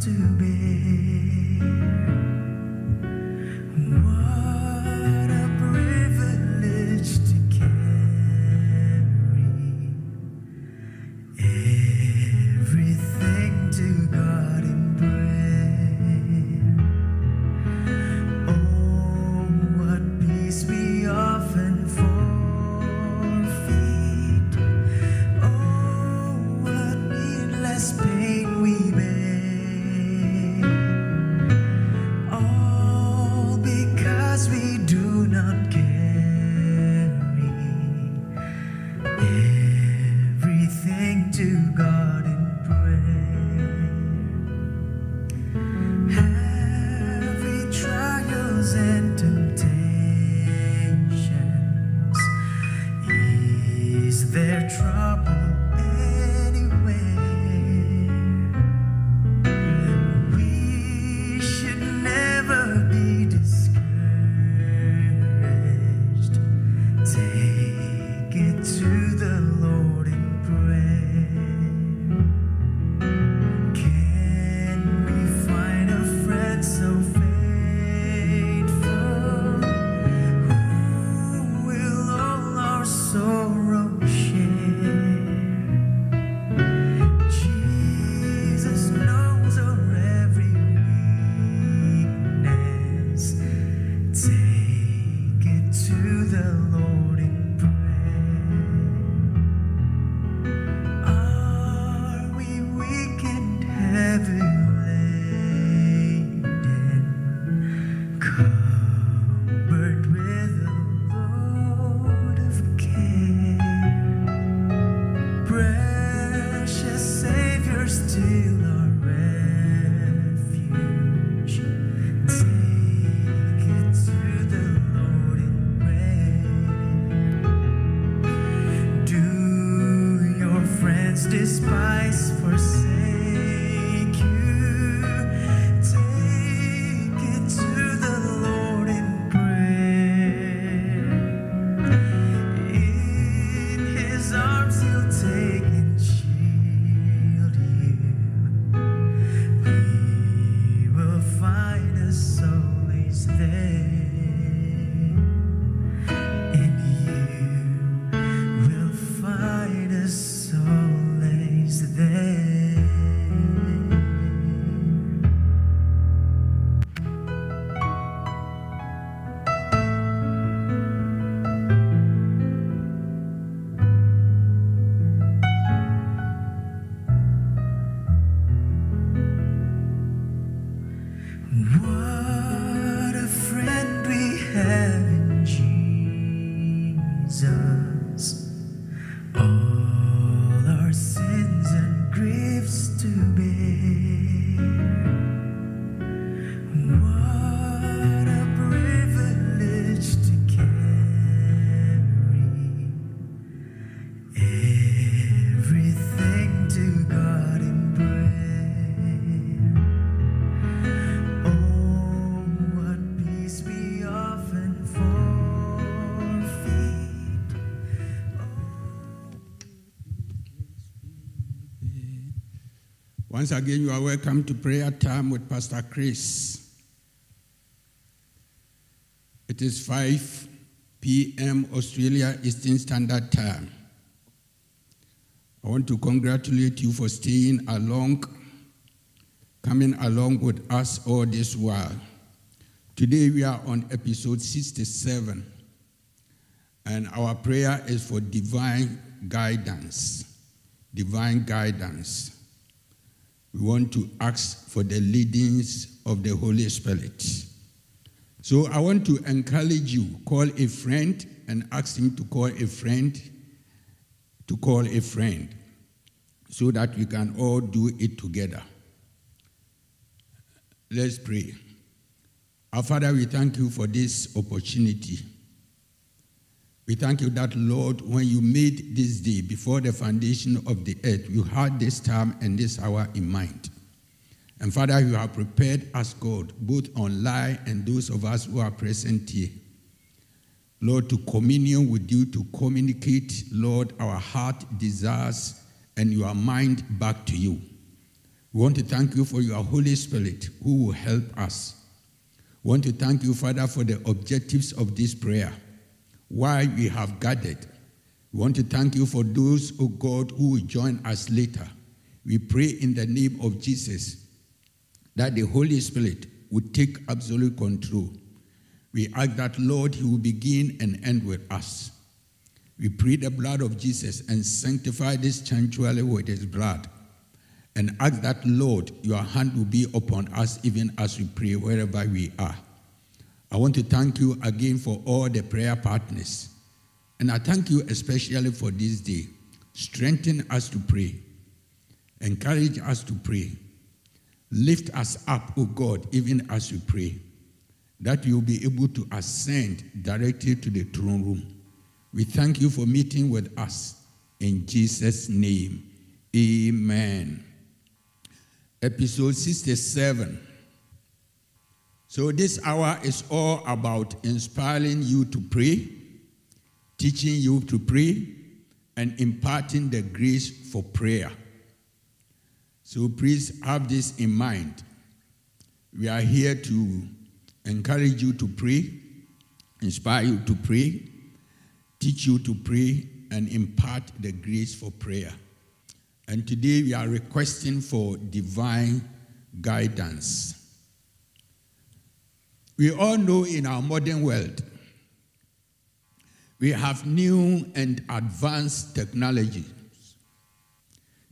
to bear. Despise, forsake Once again, you are welcome to prayer time with Pastor Chris. It is 5 p.m. Australia Eastern Standard Time. I want to congratulate you for staying along, coming along with us all this while. Today we are on episode 67, and our prayer is for divine guidance. Divine guidance we want to ask for the leadings of the Holy Spirit. So I want to encourage you call a friend and ask him to call a friend to call a friend so that we can all do it together. Let's pray. Our Father, we thank you for this opportunity. We thank you that, Lord, when you made this day before the foundation of the earth, you had this time and this hour in mind. And Father, you have prepared us, God, both online and those of us who are present here. Lord, to communion with you, to communicate, Lord, our heart desires and your mind back to you. We want to thank you for your Holy Spirit who will help us. We want to thank you, Father, for the objectives of this prayer, why we have gathered. We want to thank you for those, O God, who will join us later. We pray in the name of Jesus that the Holy Spirit would take absolute control. We ask that, Lord, He will begin and end with us. We pray the blood of Jesus and sanctify this sanctuary with His blood. And ask that, Lord, your hand will be upon us even as we pray wherever we are. I want to thank you again for all the prayer partners. And I thank you especially for this day. Strengthen us to pray. Encourage us to pray. Lift us up, O God, even as we pray, that you'll be able to ascend directly to the throne room. We thank you for meeting with us. In Jesus' name, amen. Episode 67. So, this hour is all about inspiring you to pray, teaching you to pray, and imparting the grace for prayer. So please have this in mind. We are here to encourage you to pray, inspire you to pray, teach you to pray, and impart the grace for prayer. And today we are requesting for divine guidance. We all know in our modern world, we have new and advanced technology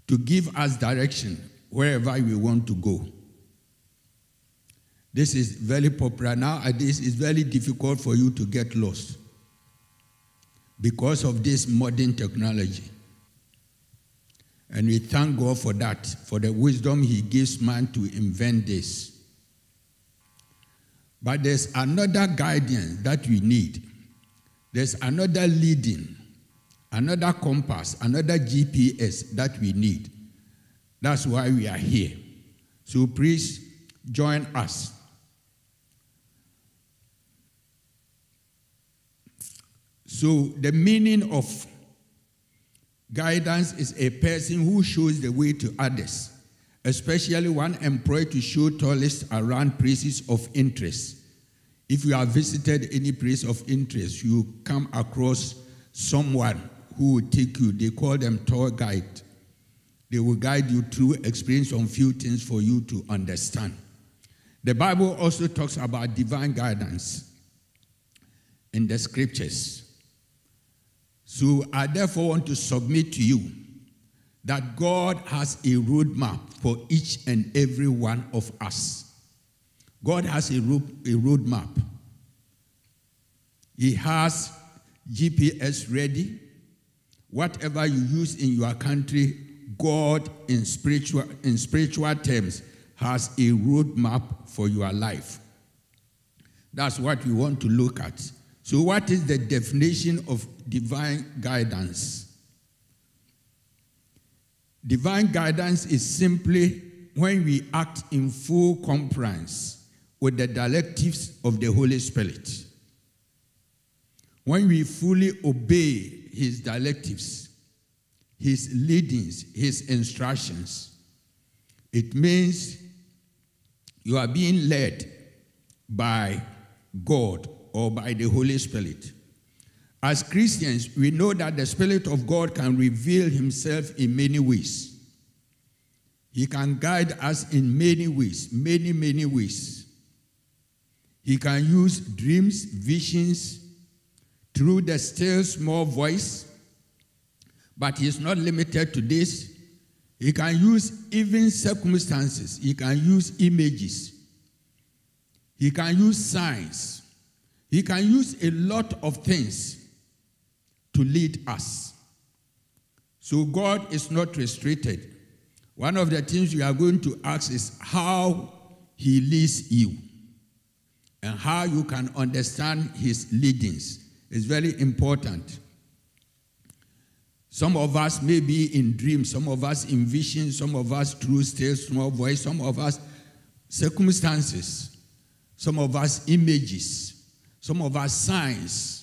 to give us direction wherever we want to go. This is very popular. Nowadays, it's very difficult for you to get lost because of this modern technology. And we thank God for that, for the wisdom He gives man to invent this. But there's another guidance that we need. There's another leading, another compass, another GPS that we need. That's why we are here. So please join us. So, the meaning of guidance is a person who shows the way to others, especially one employed to show tourists around places of interest. If you have visited any place of interest, you come across someone who will take you. They call them tour guide. They will guide you through, explain some few things for you to understand. The Bible also talks about divine guidance in the scriptures. So I therefore want to submit to you that God has a roadmap for each and every one of us. God has a, road, a roadmap. He has GPS ready. Whatever you use in your country, God, in spiritual, in spiritual terms, has a roadmap for your life. That's what we want to look at. So, what is the definition of divine guidance? Divine guidance is simply when we act in full compliance with the directives of the Holy Spirit. When we fully obey His directives his leadings, his instructions. It means you are being led by God or by the Holy Spirit. As Christians, we know that the Spirit of God can reveal himself in many ways. He can guide us in many ways, many, many ways. He can use dreams, visions, through the still small voice, but he's not limited to this. He can use even circumstances, he can use images, he can use signs, he can use a lot of things to lead us. So God is not restricted. One of the things we are going to ask is how he leads you and how you can understand his leadings is very important. Some of us may be in dreams, some of us in vision, some of us through still small voice, some of us circumstances, some of us images, some of us signs.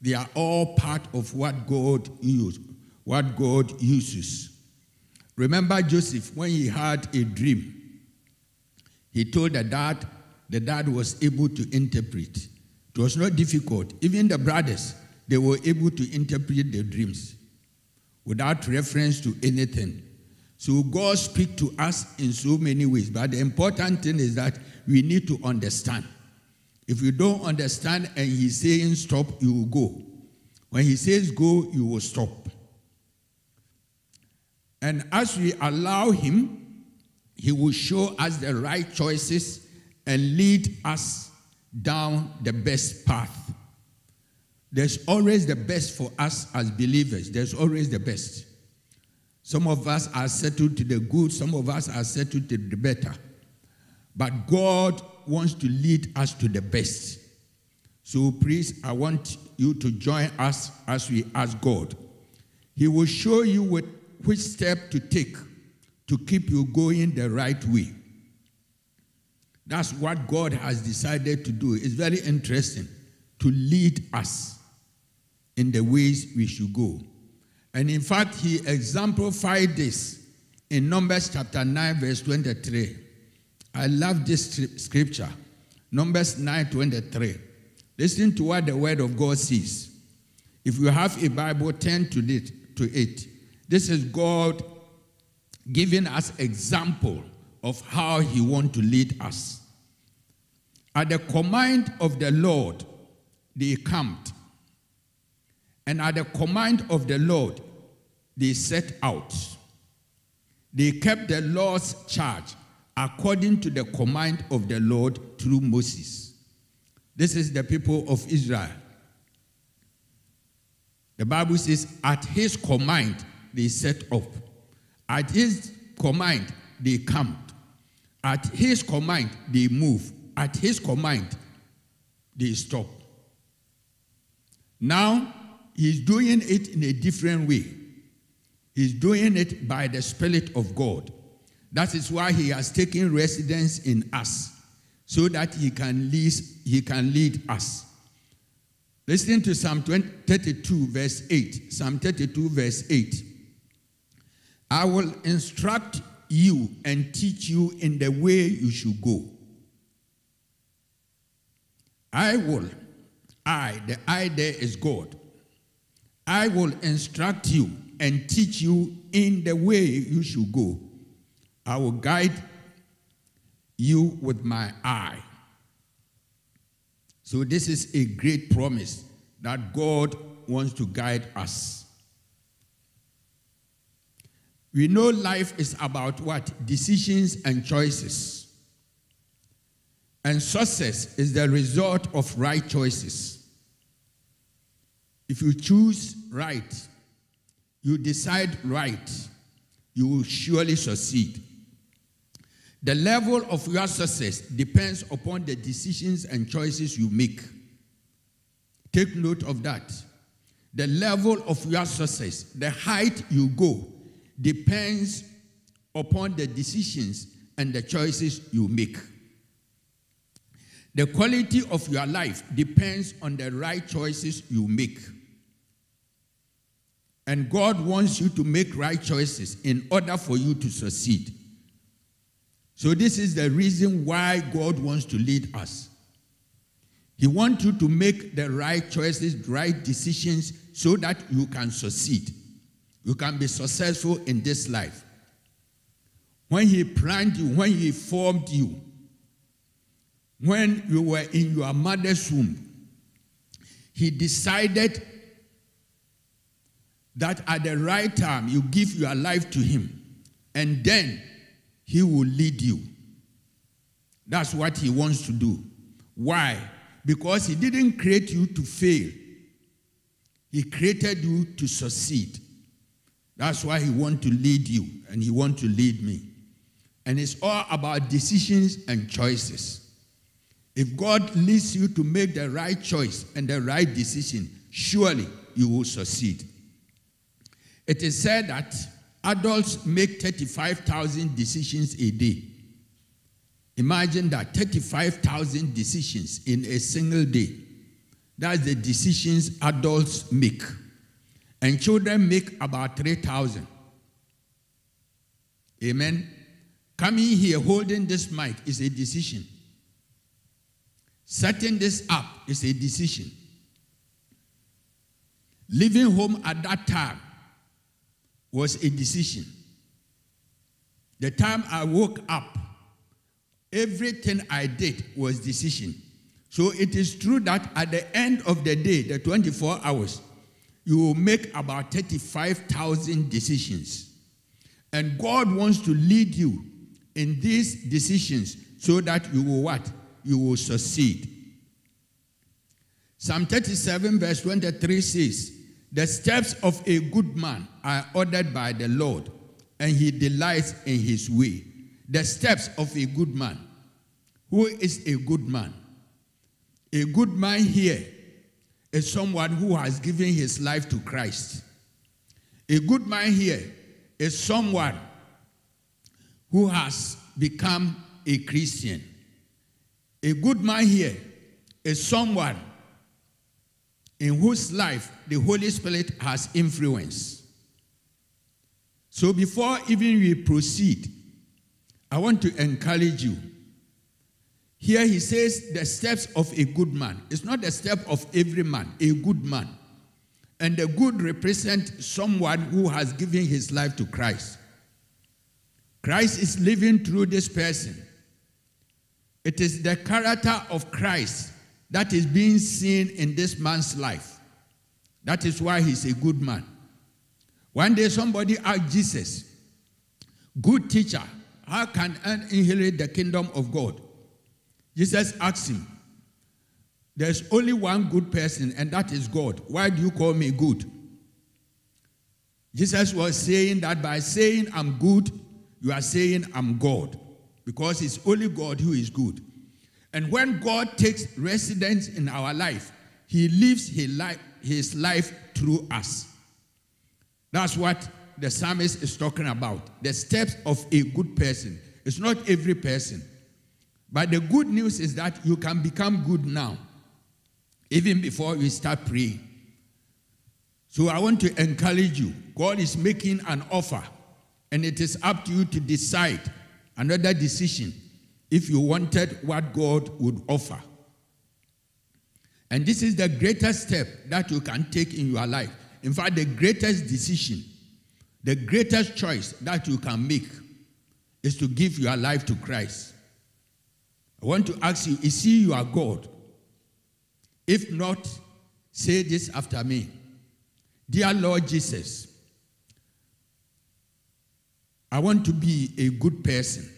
They are all part of what God uses, what God uses. Remember Joseph when he had a dream, he told the dad, the dad was able to interpret. It was not difficult. Even the brothers, they were able to interpret the dreams without reference to anything. So God speaks to us in so many ways, but the important thing is that we need to understand. If you don't understand and he's saying stop, you will go. When he says go, you will stop. And as we allow him, he will show us the right choices and lead us down the best path. There's always the best for us as believers. There's always the best. Some of us are settled to the good, some of us are settled to the better. But God wants to lead us to the best. So, please, I want you to join us as we ask God. He will show you what, which step to take to keep you going the right way. That's what God has decided to do. It's very interesting to lead us in the ways we should go. And in fact, he exemplified this in Numbers chapter 9, verse 23. I love this scripture. Numbers 9:23. Listen to what the word of God says. If you have a Bible, turn to it. To it. This is God giving us example of how he want to lead us. At the command of the Lord, they camped. And at the command of the Lord, they set out. They kept the Lord's charge according to the command of the Lord through Moses. This is the people of Israel. The Bible says, at his command, they set up. At his command, they camped. At his command, they move. At his command, they stop. Now, he's doing it in a different way. He's doing it by the Spirit of God. That is why he has taken residence in us, so that he can lead, he can lead us. Listen to Psalm 20, 32, verse 8. Psalm 32, verse 8. I will instruct you and teach you in the way you should go. I will, I, the I there is God. I will instruct you and teach you in the way you should go. I will guide you with my eye. So, this is a great promise that God wants to guide us. We know life is about what? Decisions and choices. And success is the result of right choices. If you choose right, you decide right, you will surely succeed. The level of your success depends upon the decisions and choices you make. Take note of that. The level of your success, the height you go, depends upon the decisions and the choices you make. The quality of your life depends on the right choices you make. And God wants you to make right choices in order for you to succeed. So, this is the reason why God wants to lead us. He wants you to make the right choices, right decisions, so that you can succeed. You can be successful in this life. When He planned you, when He formed you, when you were in your mother's womb, He decided that at the right time you give your life to Him, and then He will lead you. That's what He wants to do. Why? Because He didn't create you to fail, He created you to succeed. That's why He wants to lead you, and He wants to lead me. And it's all about decisions and choices. If God leads you to make the right choice and the right decision, surely you will succeed. It is said that adults make 35,000 decisions a day. Imagine that 35,000 decisions in a single day. That's the decisions adults make. And children make about 3,000. Amen. Coming here holding this mic is a decision. Setting this up is a decision. Leaving home at that time was a decision. The time I woke up, everything I did was decision. So it is true that at the end of the day, the 24 hours, you will make about 35,000 decisions. And God wants to lead you in these decisions so that you will what? You will succeed. Psalm 37, verse 23 says, The steps of a good man are ordered by the Lord, and he delights in his way. The steps of a good man. Who is a good man? A good man here is someone who has given his life to Christ. A good man here is someone who has become a Christian. A good man here is someone in whose life the Holy Spirit has influence. So before even we proceed, I want to encourage you. Here he says the steps of a good man. It's not the step of every man, a good man. And the good represent someone who has given his life to Christ. Christ is living through this person. It is the character of Christ that is being seen in this man's life. That is why he's a good man. One day somebody asked Jesus, Good teacher, how can I inherit the kingdom of God? Jesus asked him, There's only one good person, and that is God. Why do you call me good? Jesus was saying that by saying I'm good, you are saying I'm God, because it's only God who is good. And when God takes residence in our life, He lives His life, his life through us. That's what the psalmist is talking about. The steps of a good person. It's not every person. But the good news is that you can become good now, even before you start praying. So I want to encourage you. God is making an offer, and it is up to you to decide another decision if you wanted what God would offer. And this is the greatest step that you can take in your life. In fact, the greatest decision, the greatest choice that you can make is to give your life to Christ. I want to ask you is He your God? If not, say this after me Dear Lord Jesus, I want to be a good person.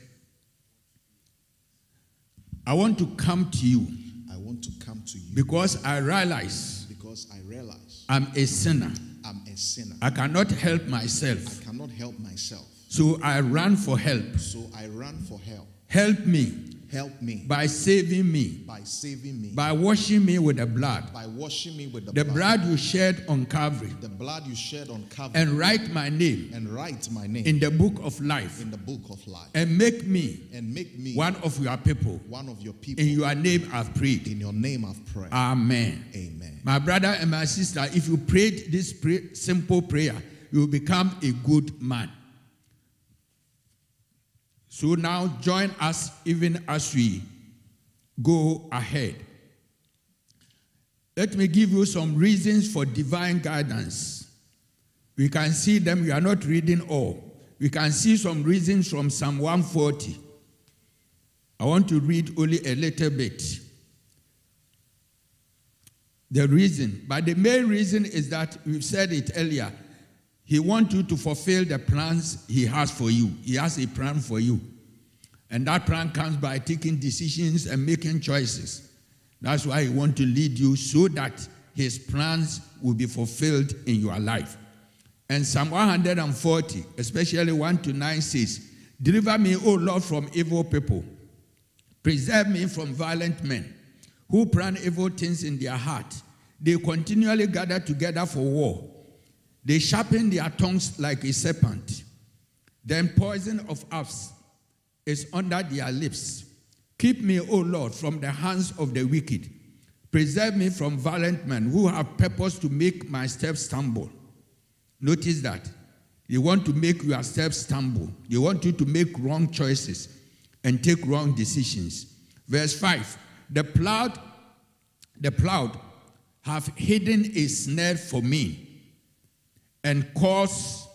I want to come to you I want to come to you because I realize because I realize I'm a sinner. I'm a sinner. I cannot help myself. I cannot help myself. So I run for help. So I run for help. Help me Help me by saving me, by saving me, by washing me with the blood, by washing me with the, the blood you shed on Calvary, the blood you shed on Calvary, and write my name and write my name in the book of life, in the book of life, and make me and make me one of your people. one of your people. In your name I've prayed. In your name I've prayed. Amen. Amen. My brother and my sister, if you prayed this pray- simple prayer, you will become a good man. So now join us even as we go ahead. Let me give you some reasons for divine guidance. We can see them, we are not reading all. We can see some reasons from Psalm 140. I want to read only a little bit the reason. But the main reason is that we've said it earlier. He wants you to fulfill the plans he has for you. He has a plan for you. And that plan comes by taking decisions and making choices. That's why he wants to lead you so that his plans will be fulfilled in your life. And Psalm 140, especially 1 to 9 says, Deliver me, O Lord, from evil people. Preserve me from violent men who plan evil things in their heart. They continually gather together for war. They sharpen their tongues like a serpent. Then poison of asps is under their lips. Keep me, O Lord, from the hands of the wicked. Preserve me from violent men who have purpose to make my steps stumble. Notice that. They want to make your steps stumble. They want you to make wrong choices and take wrong decisions. Verse 5 The proud, the proud have hidden a snare for me and cause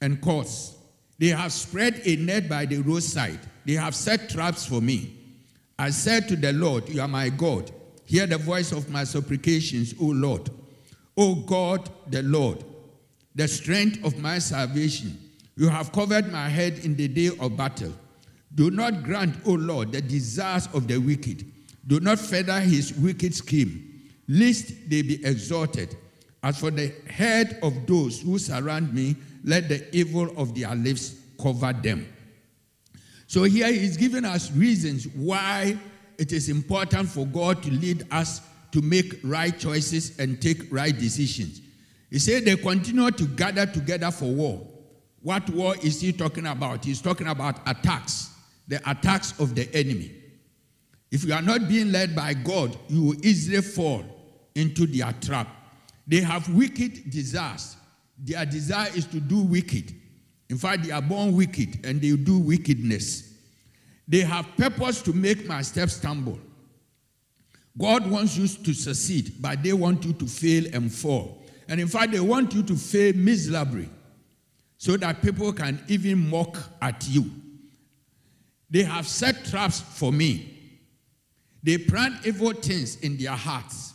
and cause. They have spread a net by the roadside. They have set traps for me. I said to the Lord, You are my God. Hear the voice of my supplications, O Lord. O God, the Lord, the strength of my salvation. You have covered my head in the day of battle. Do not grant, O Lord, the desires of the wicked. Do not feather his wicked scheme, lest they be exalted. As for the head of those who surround me, let the evil of their lips cover them. So here he's giving us reasons why it is important for God to lead us to make right choices and take right decisions. He said they continue to gather together for war. What war is he talking about? He's talking about attacks, the attacks of the enemy. If you are not being led by God, you will easily fall into their trap. They have wicked desires. Their desire is to do wicked. In fact, they are born wicked and they do wickedness. They have purpose to make my steps stumble. God wants you to succeed, but they want you to fail and fall. And in fact, they want you to fail miserably so that people can even mock at you. They have set traps for me. They plant evil things in their hearts.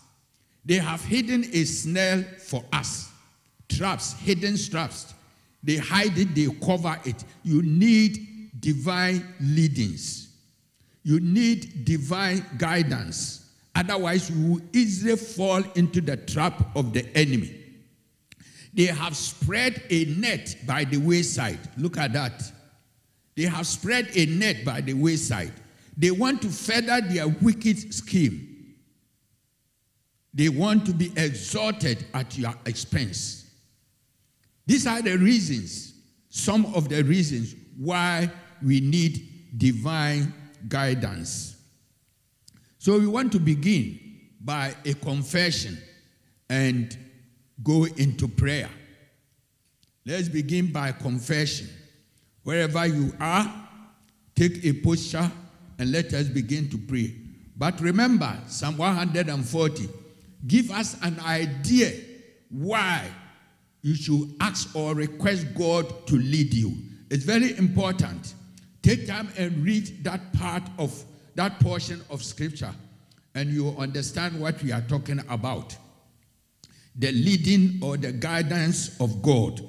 They have hidden a snare for us. Traps, hidden traps. They hide it, they cover it. You need divine leadings. You need divine guidance. Otherwise, you will easily fall into the trap of the enemy. They have spread a net by the wayside. Look at that. They have spread a net by the wayside. They want to further their wicked scheme. They want to be exalted at your expense. These are the reasons, some of the reasons why we need divine guidance. So we want to begin by a confession and go into prayer. Let's begin by confession. Wherever you are, take a posture and let us begin to pray. But remember, Psalm 140 give us an idea why you should ask or request God to lead you. It's very important. Take time and read that part of that portion of scripture, and you understand what we are talking about. The leading or the guidance of God.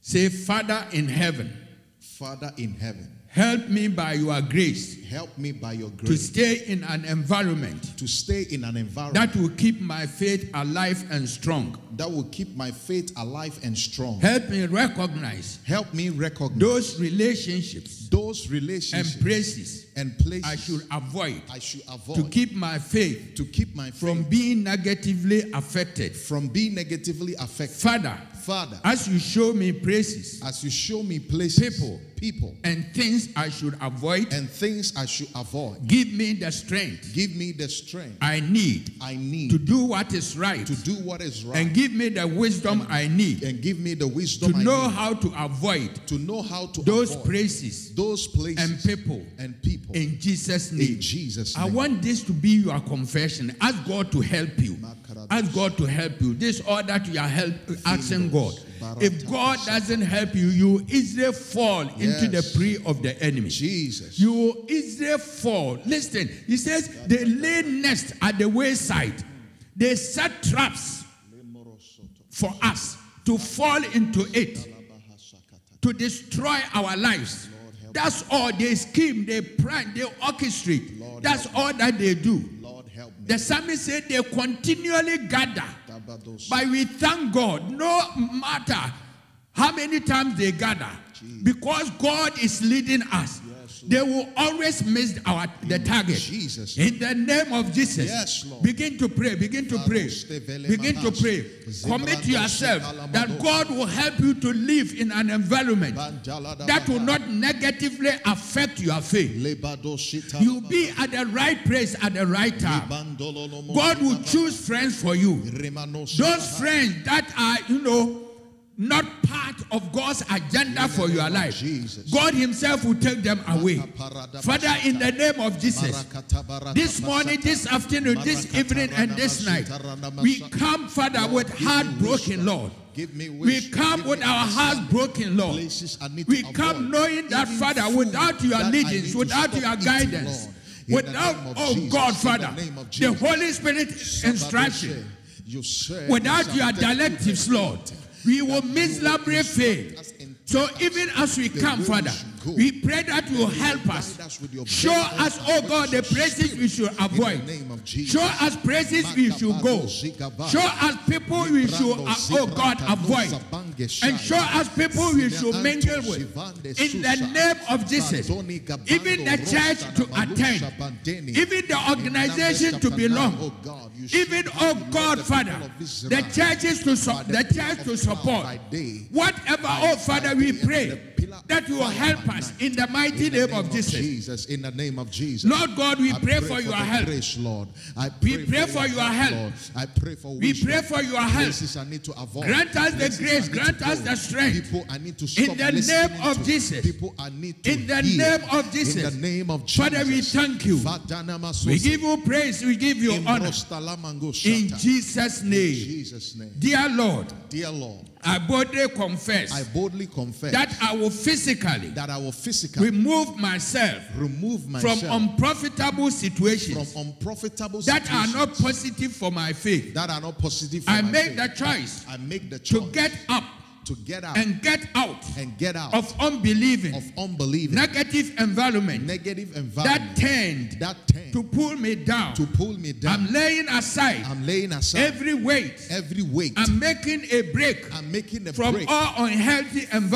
Say, Father in heaven, Father in heaven, help me by your grace help me by your grace. to stay in an environment to stay in an environment that will keep my faith alive and strong. that will keep my faith alive and strong. Help me recognize Help me recognize those relationships those relationships. and places and places I should avoid I should avoid. to keep my faith to keep my faith. from being negatively affected. from being negatively affected. Father, Father, as you show me places as you show me places, People. people, and things I should avoid, and things I should avoid, give me the strength give me the strength I need I need to do what is right to do what is right, and give me the wisdom I need and give me the wisdom to know how to avoid to know how to those avoid places those places and people and people in Jesus' in name. Jesus' I want this to be your confession. Ask God to help you. Ask God to help you. This is all that you are help, asking God. If God doesn't help you, you easily fall into the prey of the enemy. Jesus. You will easily fall. Listen, he says they lay nests at the wayside. They set traps for us to fall into it, to destroy our lives. That's all they scheme, they plan, they orchestrate. That's all that they do. Lord help me. The psalmist said they continually gather. But we thank God, no matter how many times they gather, because God is leading us. They will always miss our the target. Jesus. In the name of Jesus. Yes, Lord. Begin to pray. Begin to pray. Begin to pray. Commit yourself that God will help you to live in an environment that will not negatively affect your faith. You'll be at the right place at the right time. God will choose friends for you. Those friends that are, you know, not part of God's agenda for your life, Jesus. God Himself will take them away. Father, in the name of Jesus, this morning, this afternoon, this evening, and this night, we come, Father, with heart broken, Lord. We come with our hearts broken, Lord. Places I need We come knowing that, Father, without your leadings, without your guidance, Lord. In the without, oh God, Father, the Holy Spirit instruction, without your directives, Lord, we will miserably fail. So even as we come, Father, we pray that you will help us. Show us, oh God, the places we should avoid. In the name of Jesus. Show us places we should go. Show us people we should, uh, oh God, avoid. And show us people we should mingle with. In the name of Jesus. Even the church to attend. Even the organization to belong. Even, oh God, Father, the churches to su- the church to support. Whatever, oh Father, we pray that you will help us in the mighty name of Jesus. Jesus, in the name of Jesus. Lord God, we I pray for the your help. Grace, Lord. I We pray for your help. Lord. I pray for We pray for your help. I need to avoid. Grant us the grace, grant us the strength. People I need to In the name of. Jesus. People I need to In the name of Jesus. In the name of Jesus. Father, we thank you. We give you praise, we give you honor. In. Jesus' In name. Jesus' name. Dear Lord, Dear Lord, I boldly confess. I boldly confess that I will physically that I will physically remove myself remove myself from unprofitable situations from unprofitable that are not positive for my faith. that are not positive for I make faith. the choice I make the choice to get up to get out and get out and get out of unbelieving, of unbelieving negative environment negative environment that environment tend that tend to pull me down. to pull me down. I'm laying aside I'm laying aside every weight. every weight. I'm making a break I'm making a from break all unhealthy from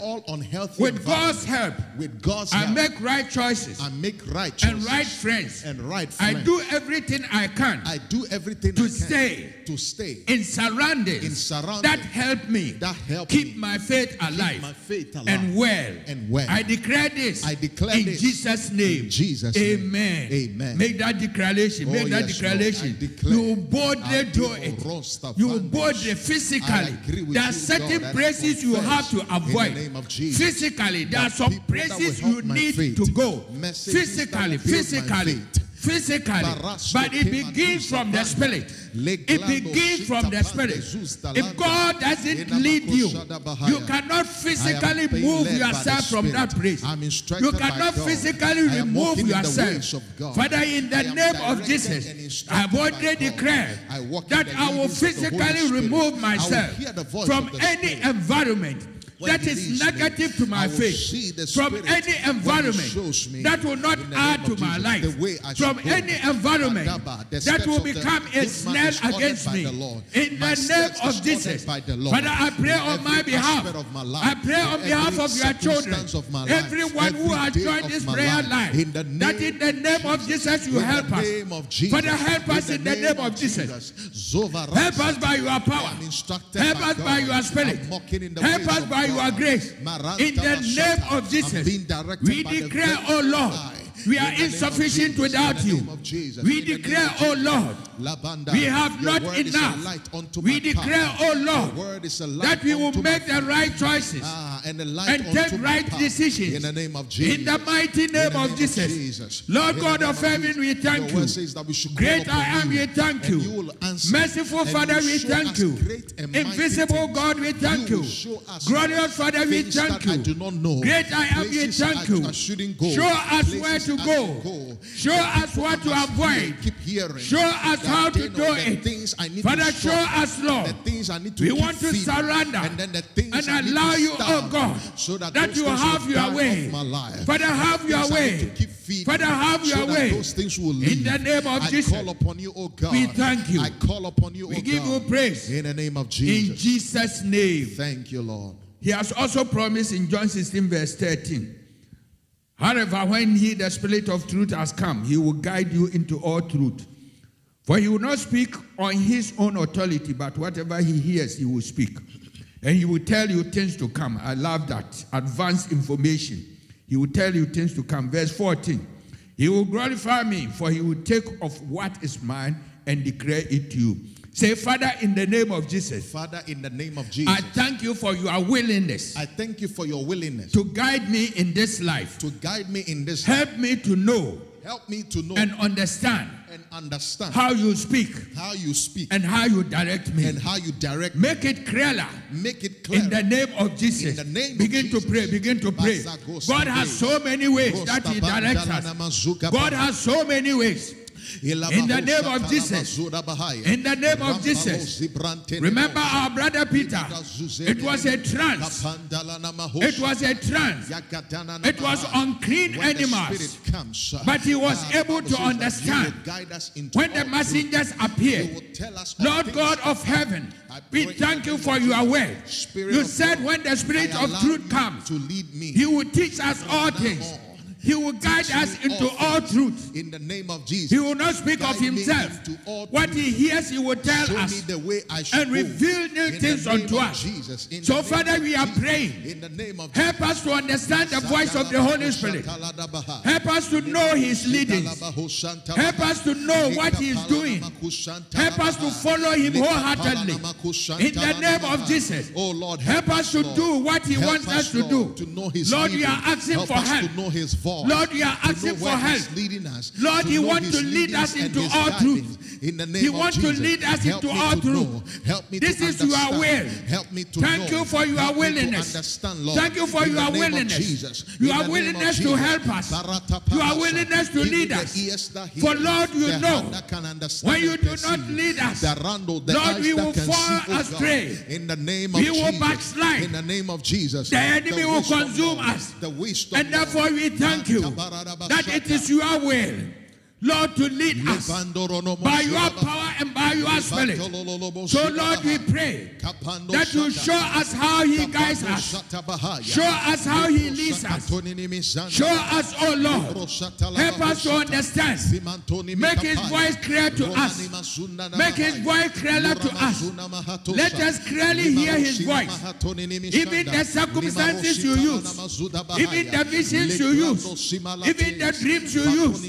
all unhealthy With God's environment. help, with God's I help. make right choices I make right and choices right friends. and right I friends. do everything I can I do everything to I can stay to stay in surroundings, In surroundings that help me that help keep me my faith alive my faith alive and well. and well. I declare this I declare in this Jesus' name. in Jesus' name. Amen. Amen. Make that declaration. Oh, Make that yes, declaration. Declare. You boldly do it. You boldly physically. There are you, certain God, places you have to avoid. name of Jesus Physically, there are some people that will places you need faith, to go. messages Physically, will build my physically. Physically, but it begins from the spirit. It begins from the spirit. If. God doesn't lead you, you cannot physically move led by the yourself from that place. You cannot physically remove walking in the yourself. ways of God. Father, in the name of Jesus, I instructed boldly by God. declare I walk in that I will leadings of the Holy physically remove myself hear the voice from any environment that me, negative to my faith, from any environment that will not add to my life, the way I from any environment that will become a snare against me. In the name of Jesus, by the Lord. Father, I pray on my behalf. aspect of my life, I pray on behalf of your children, circumstance of my life, everyone who has joined this prayer line, in the that in the name of Jesus you help us. name of Jesus. Father, help us in the name of Jesus. Help us by your power. I am instructed Help us by your spirit. Help us by. Your grace. In the name of Jesus, we declare, O oh Lord, we are insufficient Jesus. without you. name of Jesus. We In the name declare, O oh Lord, we have not word is a enough. We declare, O oh Lord, word is a light that we will make the right choices Ah, and a light and take right path. decisions. In the name of Jesus. In the mighty name the of Jesus. Jesus. Lord In God of heaven, we thank you. says that we should Great I am, we thank you. you will. Merciful Father, we thank you. Invisible. God, we thank You you. will show us Glorious Father, we thank you. do not know. Great I am, we thank you. Shouldn't go. Show us where to go. Show us what to avoid. Keep hearing. Show us how to do it. Things I need Father, show us, Lord. The things I need to We want to surrender and then the things and I need allow you, oh God, so that, that you have your way. my life. Father, have your I way. to keep feeding Father, have your so way. those things will In the name of I Jesus. call upon you, oh God. We thank you. I call upon you, We oh give you God. praise. In the name of Jesus. In Jesus. Jesus' name. Thank you, Lord. He has also promised in John 16, verse 13. However, when he, the Spirit of truth, has come, he will guide you into all truth. For he will not speak on his own authority, but whatever he hears, he will speak. And he will tell you things to come. I love that. Advanced information. He will tell you things to come. Verse 14. He will glorify me, for he will take of what is mine and declare it to you. Say, Father, in the name of Jesus, Father, in the name of Jesus, I thank you for your willingness I thank you for your willingness to guide me in this life. to guide me in this. Help me to know Help me to know and understand and understand how you speak how you speak and how you direct me. and how you direct me. Make it clearer. Make it clear. In the name of Jesus. In the name of begin to Jesus. pray. Begin to pray. God has so many ways that He directs us. God has so many ways. In the name of Jesus. In the name of Jesus. Remember our brother Peter. It was a trance. It was a trance. It was unclean animals. But he was uh, able to says that you understand will guide us into When the messengers appeared, will tell us all Lord. God of heaven, we thank you for your word. You said when the Spirit of truth comes, to lead me. He will teach us all things. He will guide us into all truth. In the name of Jesus. He will not speak of Guide himself. What he hears, he will tell Show us. the way I should and reveal new things unto us. Jesus. In So, Father, we are praying. In the name of Help us to understand the voice of the Holy Spirit. Help us to know His leading. Help us to know what He is doing. Help us to follow Him wholeheartedly. In the name of Jesus. Oh Lord, Help us to do what He wants us to do. Lord, To know his Lord, we are asking for help. To know his voice. Lord, we are asking for help. leading us. Lord, you He know wants his to lead us into all truth. In the name He of wants to lead us into all truth. Help me This to is your will. Help me to Thank you for your willingness. understand, Lord. Thank you for your willingness. Jesus. Your willingness to help us. Your willingness to lead us. For Lord, you know, hand that can understand when you do not lead us, the rando, the Lord, we will fall oh astray. In the name of We will backslide. In the name of Jesus. The enemy will consume us. The wisdom, And therefore, we thank you that it is your will, Lord, to lead us by your power and by your spirit. So, Lord, we pray that you show us how He guides us. Show us how He leads us. Show us, oh Lord. Help us to understand. Make His voice clear to us. Make His voice clearer to us. Let us clearly hear His voice. Even the circumstances you use, even the visions you use, even the dreams you use,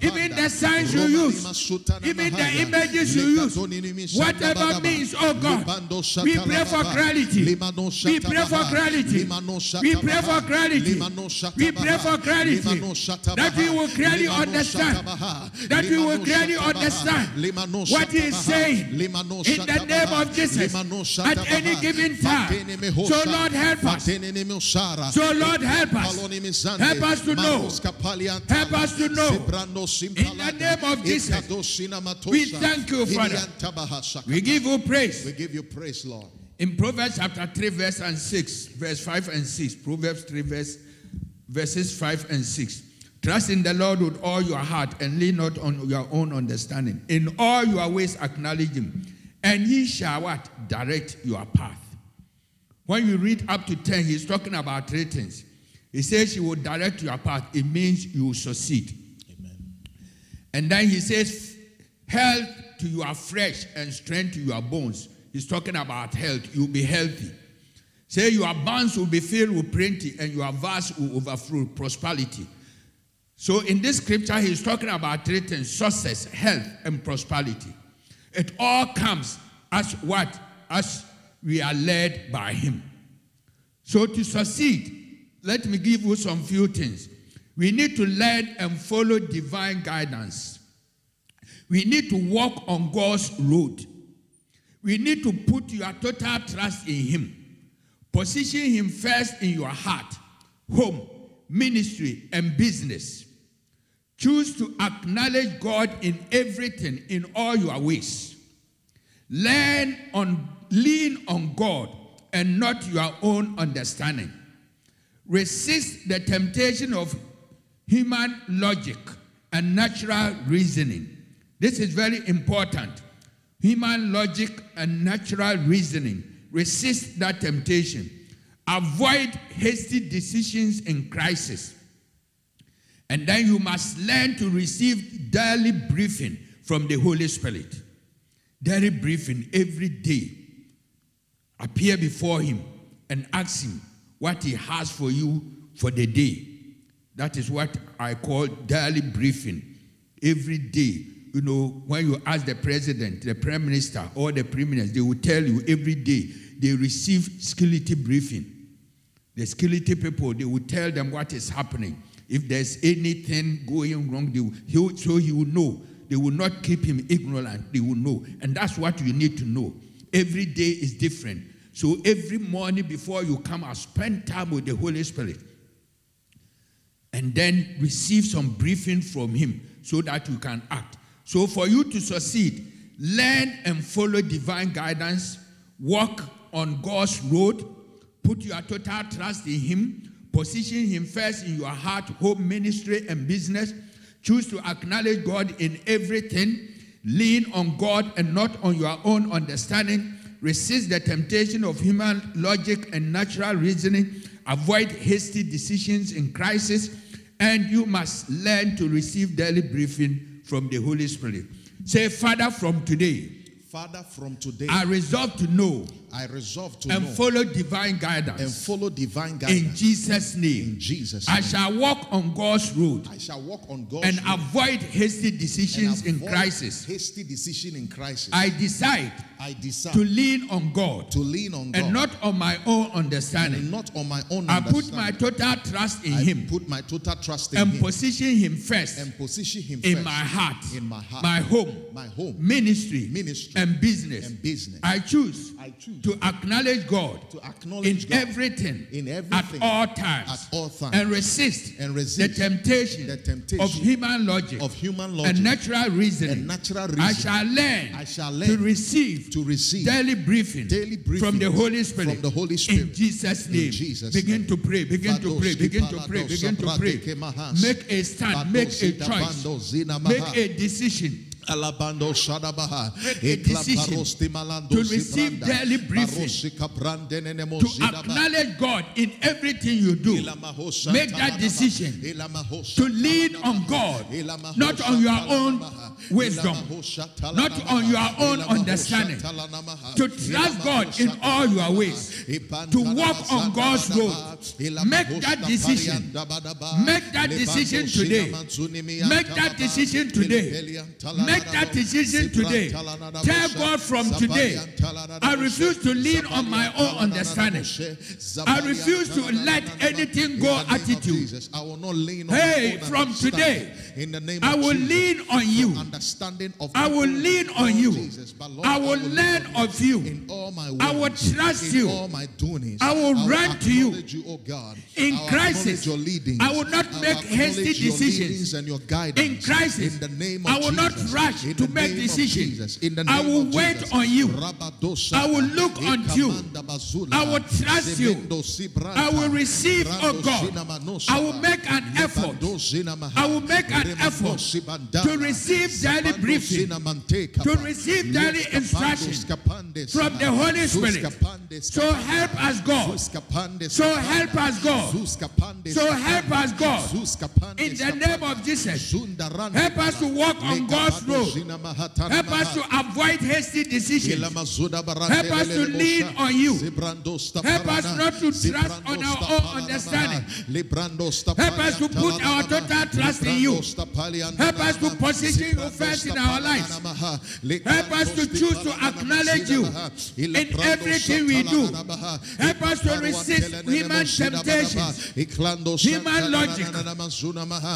even the signs you use, even the images you use, whatever means, oh God, we pray for clarity. We pray for clarity. We pray for clarity. We pray for clarity. That we will clearly understand. That we will clearly understand what He is saying in the name of Jesus at any given time. So, Lord, help us. So, Lord, help us. Help us to know. Help us to know. In the name of Jesus, we thank you, Father. We give you praise. We give you praise, Lord. In Proverbs chapter 3, verse and 6, verse 5 and 6, Proverbs 3, verse, verses 5 and 6. Trust in the Lord with all your heart and lean not on your own understanding. In all your ways acknowledge him, and he shall what? Direct your path. When you read up to 10, he's talking about three things. He says he will direct your path. It means you will succeed. And then he says, health to your flesh and strength to your bones. He's talking about health. You'll be healthy. Say your barns will be filled with plenty and your vats will overflow prosperity. So in this scripture, he's talking about three things success, health, and prosperity. It all comes as what? As we are led by him. So to succeed, let me give you some few things. We need to learn and follow divine guidance. We need to walk on God's road. We need to put your total trust in Him. Position Him first in your heart, home, ministry, and business. Choose to acknowledge God in everything, in all your ways. Learn on, lean on God and not your own understanding. Resist the temptation of human logic and natural reasoning. This is very important. Human logic and natural reasoning. Resist that temptation. Avoid hasty decisions in crisis. And then you must learn to receive daily briefing from the Holy Spirit. Daily briefing every day. Appear before Him and ask Him what He has for you for the day. That is what I call daily briefing. Every day, you know, when you ask the president, the prime minister, or the prime minister, they will tell you every day they receive security briefing. The security people, they will tell them what is happening. If there's anything going wrong, they will, he will- so he will know. They will not keep him ignorant. They will know. And that's what you need to know. Every day is different. So every morning before you come out, spend time with the Holy Spirit and then receive some briefing from him so that you can act. So, for you to succeed, learn and follow divine guidance, walk on God's road, put your total trust in him, position him first in your heart, home, ministry, and business. Choose to acknowledge God in everything, lean on God and not on your own understanding. Resist the temptation of human logic and natural reasoning. Avoid hasty decisions in crisis. And you must learn to receive daily briefing from the Holy Spirit. Say, Father, from today, Father, from today, I resolve to know I resolve to and know follow divine guidance. and follow divine guidance. In. Jesus' name, In Jesus' name. I shall walk on God's road I shall walk on God's and road avoid hasty and decisions in avoid crisis. Hasty decision in crisis. I decide I decide to lean on God to lean on God and not on my own and understanding. not on my own I put my total trust in I Him put my total trust in and Him position Him first and position Him in first my heart, in my heart, my home, my home, ministry, Ministry and business. and business. I choose I choose to acknowledge God to in acknowledge God everything, in at everything, all times, at all times, and resist, and the resist temptation, the temptation of human logic, of human logic and natural reasoning. and natural I shall learn, I shall to receive to receive daily briefing, daily briefing from the Holy Spirit. from the Holy In Spirit. Jesus' In name. Jesus' begin name. to pray, begin to pray, begin to pray, begin to pray. Make a stand, make a choice, make a decision Alabando Shadabaha, a decision to receive daily briefing, Barosi Kaprande Nenemo to acknowledge God in everything you do. Make that decision to lean on God, not on your own wisdom, not on your own understanding, to trust God in all your ways, to walk on God's road. Make that decision. Make that decision today. Make that decision today. Make that decision today. Tell God from today, I refuse to lean on my own understanding. I refuse to let anything go attitude. I will not lean on Hey, from today, in the name I will lean on you. I will lean on you. I will learn of you. I will trust you. I will run to you. In crisis. I will not make hasty decisions. In crisis, in the name of I will not Jesus. Rush to make decisions. Jesus. In the I will wait on you. I will look unto you. I will trust you. I will receive, oh God. I will make an effort. I will make an effort to receive daily briefing, to receive daily Leskapando instruction from the Holy Spirit. So help us, God. So help us, God. So help us, God. In the name of Jesus. Help us to walk on God's road. Help us to avoid hasty decisions. Help us to lean on you. Help us not to trust on our own understanding. Help us to put our total trust in you. Help us to position you first in our lives. Help us to choose to acknowledge you in everything we do. Help us to resist human temptations, human logic,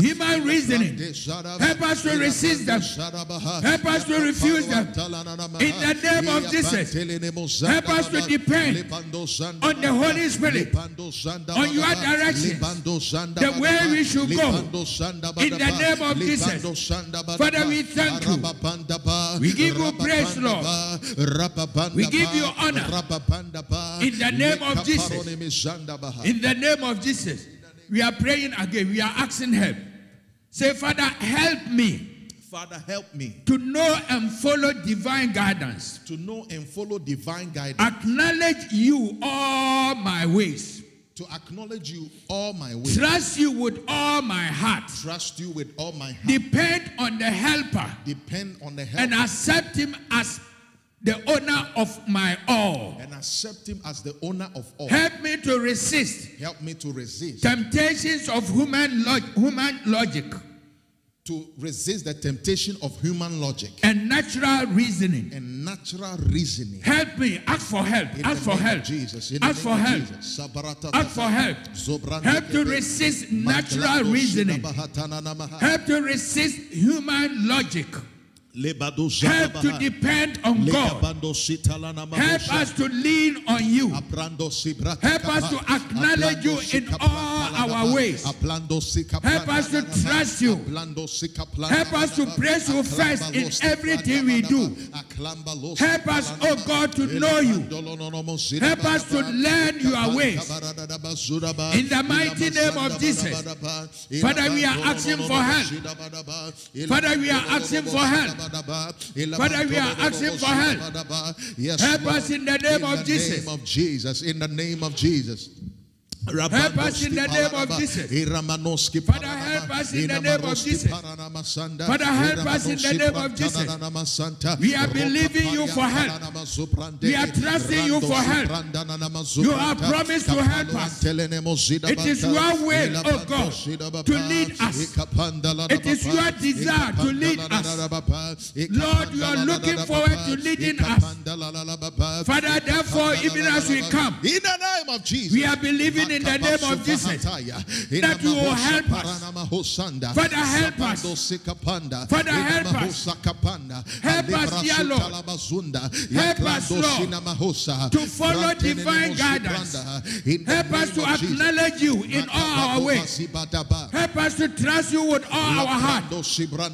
human reasoning. Help us to resist them. Help us to refuse them. In the name of Jesus, help us to depend on the Holy Spirit, on your directions, the way we should go. In the name of Jesus. Father, we thank you. We give you praise, Lord. We give you honor. In the name of Jesus. In the name of Jesus, we are praying again. We are asking help. Say, Father, help me Father, help me to know and follow divine guidance. to know and follow divine guidance, Acknowledge you all my ways. to acknowledge you all my ways, Trust you with all my heart. trust you with all my heart, Depend on the helper depend on the help, and accept him as the owner of my all. and accept him as the owner of all. Help me to resist Help me to resist temptations of human, log- human logic to resist the temptation of human logic and natural reasoning. and natural reasoning. Help me. Ask for help. In Ask for help. Jesus. In Ask for help. Jesus. Ask for help. Help to resist natural reasoning. Help to resist human logic. Help to depend on God. Help us to lean on you. Help us to acknowledge you in all our ways. Help us to trust you. Help us to praise you first in everything we do. Help us, oh. God, to know you. Help us to learn your ways. In the mighty name of Jesus. Father, we are asking for help. Father, we are asking for help. Father, we are asking for help. Yes, Help us in the name In of the Jesus. name of Jesus. In the name of Jesus. Help us in the name of Jesus. Father, help us in the name of Jesus. Father, help us in the name of Jesus. We are believing you for help. We are trusting you for help. You have promised to help us. It is your will, oh God, to lead us. It is your desire to lead us. Lord, you are looking forward to leading us. Father, therefore, even as we come, in the name of Jesus, we are believing in the name of Jesus that you will help us. Father, help us. Father, help us. Help us, dear Lord. Help us, Lord, to follow divine guidance. Help us to acknowledge you in all our ways. Help us to trust you with all our heart.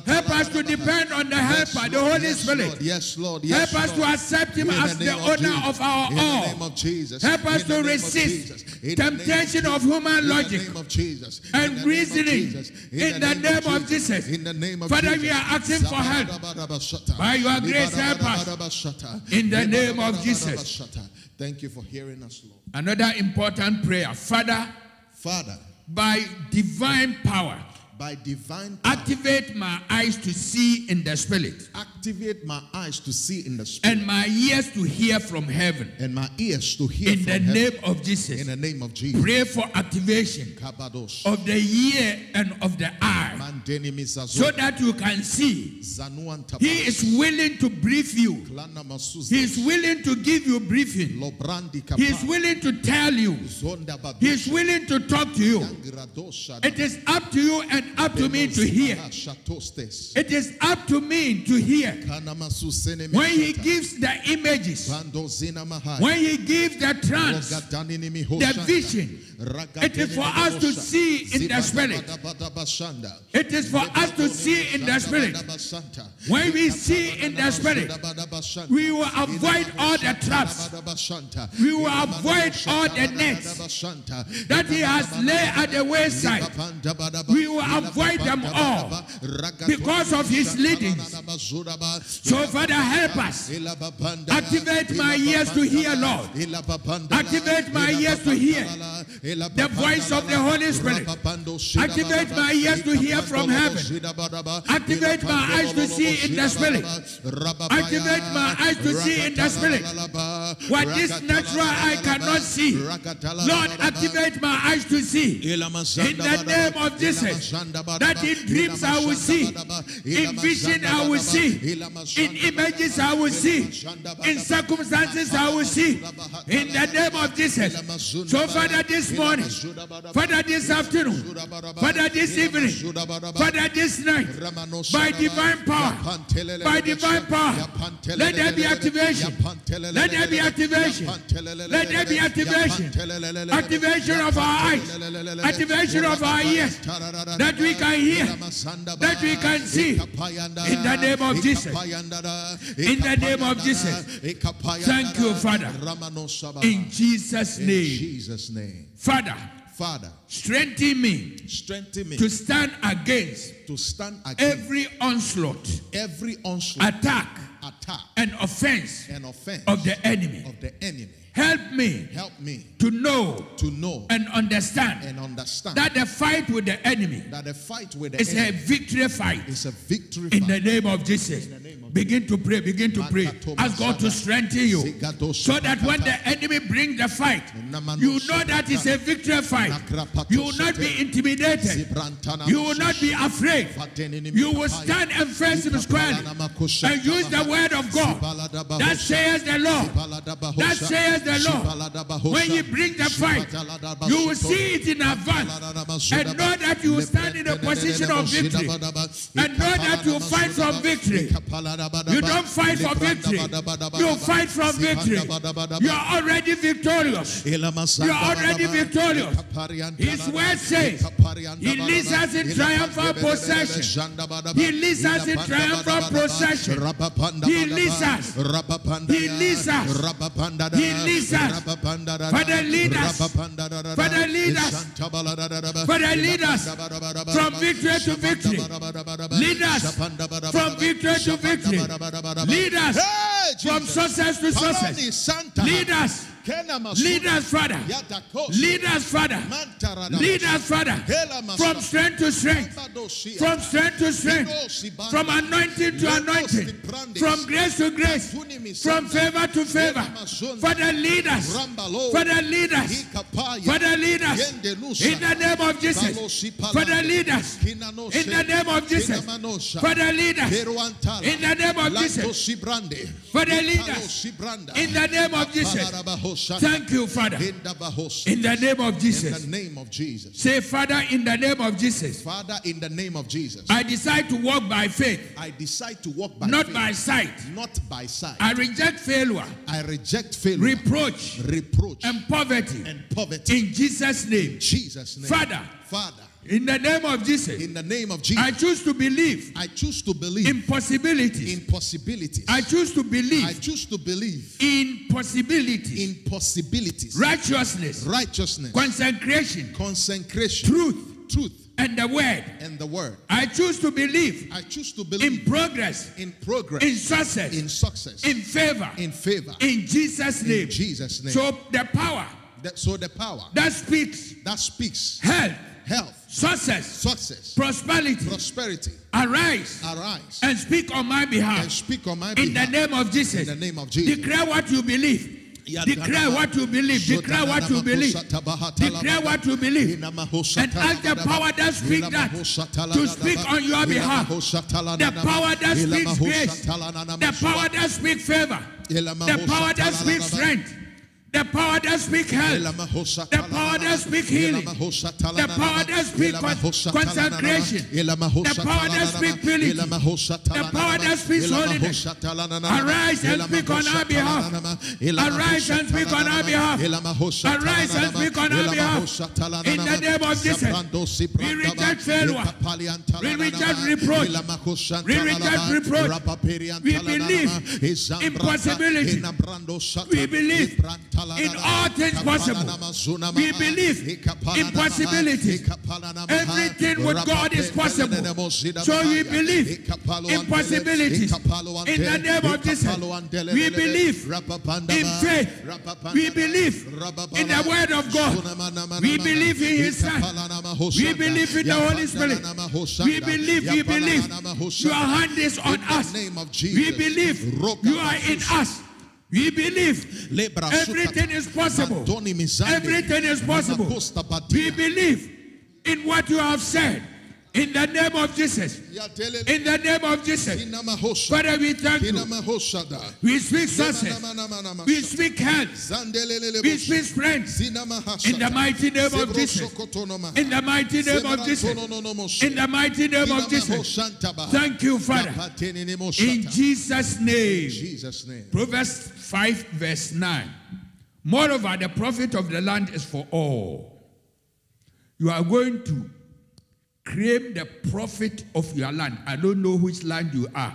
Help us to depend on the helper, the Holy Spirit. Yes, Lord. Yes, Help us to accept him as the owner of our all. Help us to resist Jesus. In the name of temptation of human logic name of In and the name of reasoning Jesus. in the name of Jesus. In the name of Father, we are asking for help. By your grace, help us. In the name of Jesus. Thank you for hearing us, Lord. Another important prayer. Father, Father, by divine power, by divine power, activate my eyes to see in the spirit activate my eyes to see in the spirit and my ears to hear from heaven. and my ears to hear In the heaven. name of Jesus. in the name of Jesus. Pray for activation Kabadosh. of the ear and of the eye so that you can see. He is willing to brief you. He is willing to give you briefing. He is willing to tell you. He is willing to talk to you. It is up to you and up to me to hear. It is up to me to hear. When he gives the images, when he gives the trance, the vision, it is for us to see in the spirit. It is for us to see in the spirit. When we see in the spirit, we will avoid all the traps. We will avoid all the nets that he has laid at the wayside. We will avoid them all because of his leadings. So, Father, help us. Activate my ears to hear, Lord. Activate my ears to hear the voice of the Holy Spirit. Activate my ears to hear from heaven. Activate my eyes to see in the spirit. Activate my eyes to see in the spirit. What this natural eye cannot see. Lord, activate my eyes to see. In the name of Jesus. That in dreams I will see. In vision I will see. In images I will see. In circumstances I will see. In the name of Jesus. So, Father, this morning, Father, this afternoon, Father, this evening, Father, this night, by divine power, by divine power, let there be activation. Let there be activation. Let there be activation. Activation of our eyes. Activation of our ears. That we can hear. That we can see. In the name of Jesus. In the name of Jesus. Thank you, Father. In Jesus' In name. Jesus' name. Father, Father, strengthen me strengthen me to stand against to stand against every onslaught, every onslaught, attack, attack, and offense and offense of the enemy. of the enemy. Help me Help me to know to know and understand and understand that the fight with the enemy that the fight with the is a victory fight is a victory in fight. the name of Jesus. In the name of Begin to pray, begin to pray. Ask God to strengthen you. So that when the enemy brings the fight, you know that it's a victory fight. You will not be intimidated. You will not be afraid. You will stand and face him squarely and use the word of God. That says the Lord. That says the Lord. When you bring the fight, you will see it in advance and know that you will stand in a position of victory and know that you fight from victory. You don't fight for victory. You fight from victory. You are already victorious. You are already victorious. His word says he leads us in triumphal possession. He leads us in triumphal procession. He leads us. He leads us. He leads us. Father, lead us. Father, lead us. Father, lead us from victory to victory. Lead us from victory to victory. Lead us from success to success. Lead us. Kena Masuna. Lead us, Father. Leaders, Father. Mantarada. Lead us, Father. From strength to strength. From strength to strength. From anointing to anointing. From grace to grace. From favor to favor. Father, lead us. Father, lead us. Father, lead us. In the name of Jesus. Father, lead us. In the name of Jesus. Father, lead us. In the name of Jesus. Father, lead us. In the name of Jesus. Thank you, Father. In the name of Jesus. In the name of Jesus. Say, Father, in the name of Jesus. Father, in the name of Jesus, I decide to walk by faith, I decide to walk by not faith, by sight. not by sight. I reject failure, I reject failure, reproach, reproach, and poverty. and poverty. In Jesus' name. In Jesus' name. Father, Father, in the name of Jesus, in the name of Jesus, I choose to believe I choose to believe in possibilities. in possibilities. I choose to believe. I choose to believe in possibilities. in possibilities. Righteousness, Righteousness, consecration, consecration, truth, truth, and the word. and the word. I choose to believe I choose to believe. in progress, in progress, in success, in success, in favor, in favor. in Jesus' name. In Jesus' name. So the power That- so the power that speaks that speaks health, health, success, success, prosperity, prosperity, arise arise and speak on my and behalf. speak on my In the name of Jesus. In the name of Jesus. Declare what you believe. Declare what you believe. Declare what you believe. Declare what you believe. And ask the power that speaks that to speak on your behalf. The power that speaks grace. The power that speaks favor. The power that speaks strength. The power that speaks health. The power that speaks healing. The power that speaks consecration. The power that speaks purity. The power that speaks holiness. Arise and speak on our behalf. Arise and speak on our behalf. Arise and speak on our behalf. In the name of Jesus. We reject failure. We reject reproach. We reject reproach. We believe in possibility. We believe in all things possible. We believe in possibility. Everything with God is possible. So we believe in possibilities. In the name of Jesus, we believe in faith. We believe in the word of God. We believe in His Son. We believe in the Holy Spirit. We believe, we believe your hand is on us. We believe you are in us. We believe everything is possible. Everything is possible. We believe in what you have said. In the name of Jesus. In the name of Jesus. Father, we thank you. We speak success. We speak health. We speak strength. In the mighty name of Jesus. In the mighty name of Jesus. In the mighty name of Jesus. Thank you, Father. In Jesus' name. Jesus' name. Proverbs 5, verse 9. Moreover, the profit of the land is for all. You are going to claim the profit of your land. I don't know which land you are,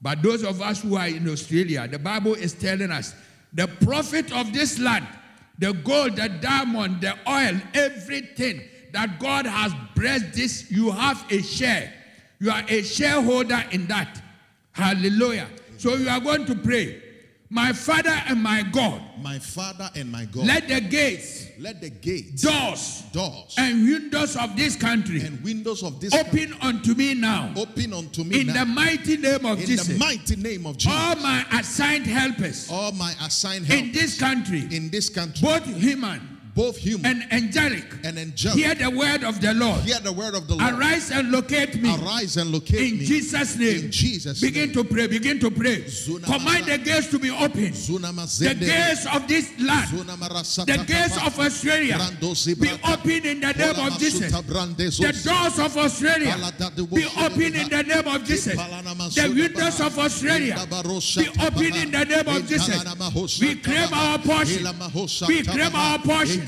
but those of us who are in Australia, the Bible is telling us the profit of this land, the gold, the diamond, the oil, everything that God has blessed this, you have a share. You are a shareholder in that. Hallelujah. So you are going to pray. My Father and my God, my Father and my God, let the gates, let the gates, doors, doors, and windows of this country and windows of this open unto me now. open unto me In now. the mighty name of in Jesus. the mighty name of Jesus. All my assigned helpers All my assigned help in this country, in this country, both human both human and angelic, and angelic, hear the word of the Lord. hear the word of the Lord. Arise and locate me. Arise and locate In me. Jesus' name. In Jesus' Begin name. to pray. Begin to pray. Command the gates to be open. The gates of this land. The gates of Australia be open in the name of Jesus. The doors of Australia be open in the name of Jesus. The windows of Australia be open in the name of Jesus. We claim our portion. We claim our portion.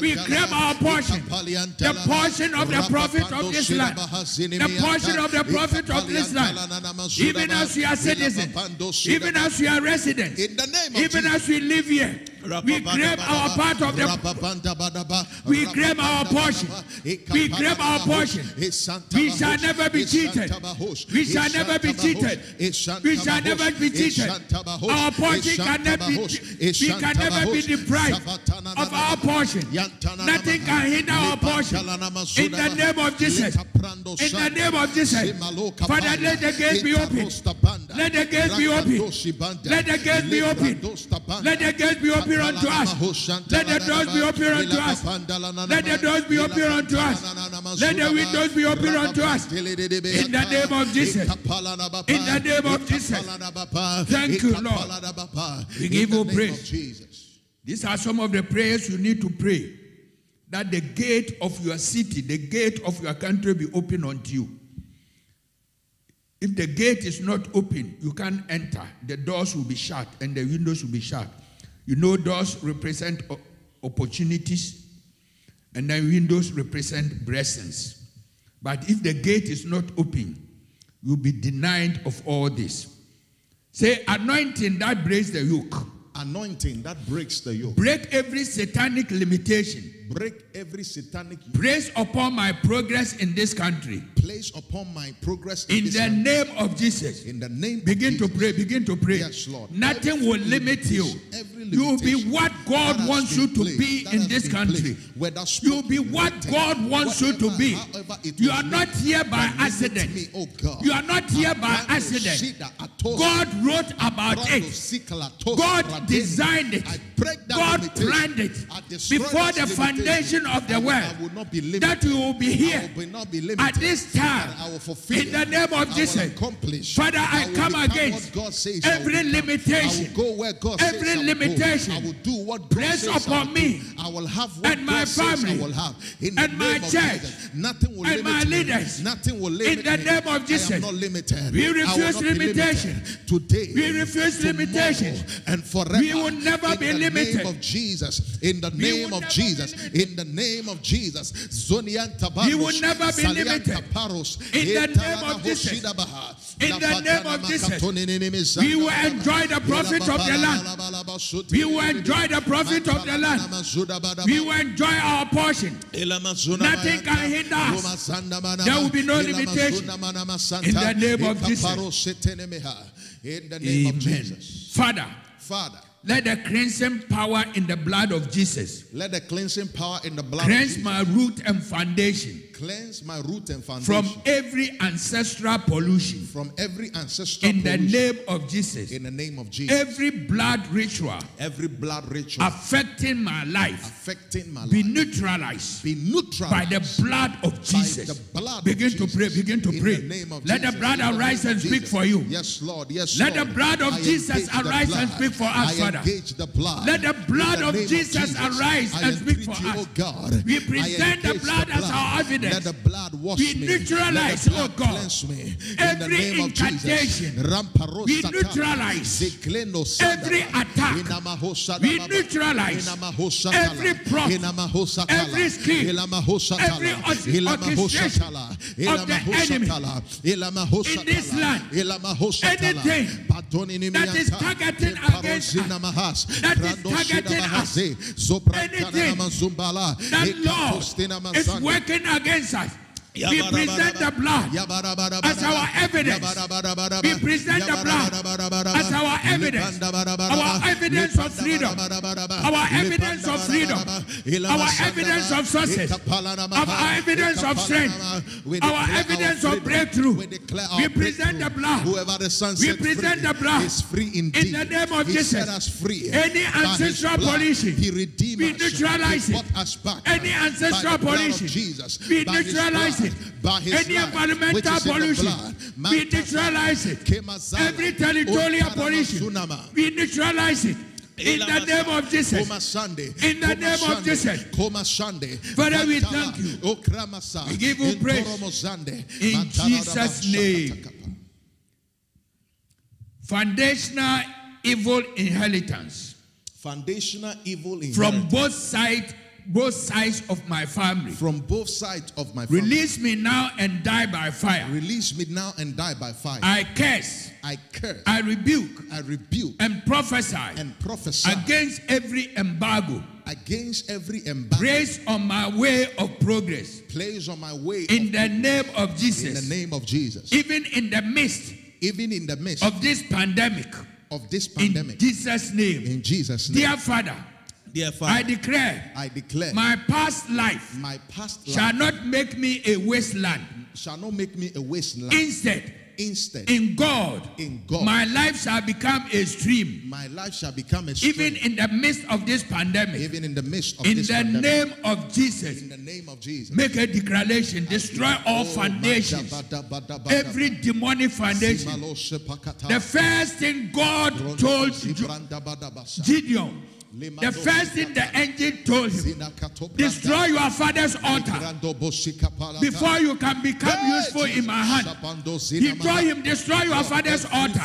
We claim our portion. The portion of the profit of this land. The portion of the profit of this land. Even as we are citizens, even as we are residents, In the name of even as we live here, we grab our part of the we claim our portion. We grab our portion. We shall never be cheated. We shall never be cheated. We shall never be cheated. Our portion can never be we can never be deprived of our portion. Nothing can hinder our portion. In the name of Jesus. In the name of Jesus. Father, let the gates be open. Let the gates be open. Let the gates be open. Let the gates be open unto us. Let the doors be open unto us. Let the doors be open unto us. Let the windows be open unto us. In the name of Jesus. In the name of Jesus. Thank you, Lord. We give you praise. Jesus. These are some of the prayers you need to pray. That the gate of your city, the gate of your country be open unto you. If the gate is not open, you can't enter. The doors will be shut and the windows will be shut. You know, doors represent opportunities and then windows represent blessings. But if the gate is not open, you'll be denied of all this. Say, anointing that breaks the yoke. Anointing that breaks the yoke. Break every satanic limitation. Break every satanic. Place upon my progress in this country. Place upon my progress in, In this the land. name of Jesus. In the name of Begin to pray. Begin to pray. Yes, Lord. Nothing Every will limit you. You will be what God wants you to be in this country. You will be what God wants you to be. You are not here by accident. me, oh God. You are not here by accident. God wrote about it. God designed it. God planned it before the limitation. Foundation of the world I not be limited. that you will be here I will not be limited. at this time. I will fulfill In the name of I Jesus. accomplish. Father, I will come against what God says I every limitation, I go where God every I limitation I will do what God says I upon me do. I will have what and my family I will have. In and my church Nothing will and limit my me. leaders. Nothing will limit the me. name of Jesus. I am not limited. We refuse not be limited. limitation. Today. We refuse limitation. And forever. We will never in be the limited. name of Jesus. In the name of Jesus. In the name of Jesus. We will never be limited. In the name of Jesus. In the name of Jesus. Jesus. We will enjoy the profit of the land. We will enjoy the profit of the land. We will enjoy our portion. Nothing can hinder us. There will be no limitation. In the name of In the name of Jesus. Father, Father, let the cleansing power in the blood of Jesus let the cleansing power in the blood of cleanse Jesus. my root and foundation cleanse my root and foundation from every ancestral pollution. from every ancestral In the name of Jesus. in the name of Jesus. Every blood ritual Every blood ritual affecting my life affecting my be life neutralized be neutralized by the blood of Jesus. the blood of begin to Jesus. pray, begin to In pray. the name of Let Jesus. the blood the arise name and speak Jesus. for you. Yes, Lord. Yes, Let Lord. the blood of I Jesus the arise and speak for us, I Father. the blood. Let the blood the of Jesus arise and speak for you, us. Oh God. We present the blood as our evidence. Let the blood wash We me. neutralize, Let the blood oh God, cleanse me. In every the name of Jesus. incantation. Ramparo We neutralize every attack. Inamaho Sadababa. We neutralize every plot, every scheme, every orch- orchestration of the enemy in this land. Anything that is targeting against us, that is targeting us, anything that Lord is working against us. We present the blood as our evidence. We present the blood as our evidence our evidence of freedom, our evidence of freedom, our evidence of success, our evidence of strength, our evidence of breakthrough. We present the blood. Whoever the Son We present the blood is free indeed. in the name of he Jesus. set us free. Any ancestral pollution, He redeemed we neutralize it. Any ancestral pollution, Jesus. we neutralize blood, it. By his Any environmental is in the pollution, we neutralize it. Every territorial pollution, we neutralize it. In the name of Jesus. In the name of Jesus. Father, we thank you. We give you praise. In Jesus' name. Foundational evil inheritance Foundational evil from both sides, both sides of my family. from both sides of my family. Release me now and die by fire. Release me now and die by fire. I curse, I curse, I rebuke, I rebuke and prophesy and prophesy against every embargo against every embargo placed on my way of progress. placed on my way In the name of Jesus. in the name of Jesus. Even in the midst Even in the midst of this pandemic, of this in pandemic, Jesus' name. in Jesus' name, Dear Father, dear I declare I declare my past life my past shall not make me a wasteland. shall not make me a wasteland. Instead, Instead, in God, in God, my life shall become a stream. my life shall become a stream Even in the midst of this pandemic, even in the midst of in this the pandemic. name of Jesus, in the name of Jesus. make a declaration, destroy oh, all Oh, foundations, every demonic foundation. The first thing God told Jo- Zibrandabadabasa. Gideon, the first thing the angel told him, destroy your father's altar Brando boshika palata. before you can become useful in my hand. Shapando He zinama. told him, destroy your father's altar.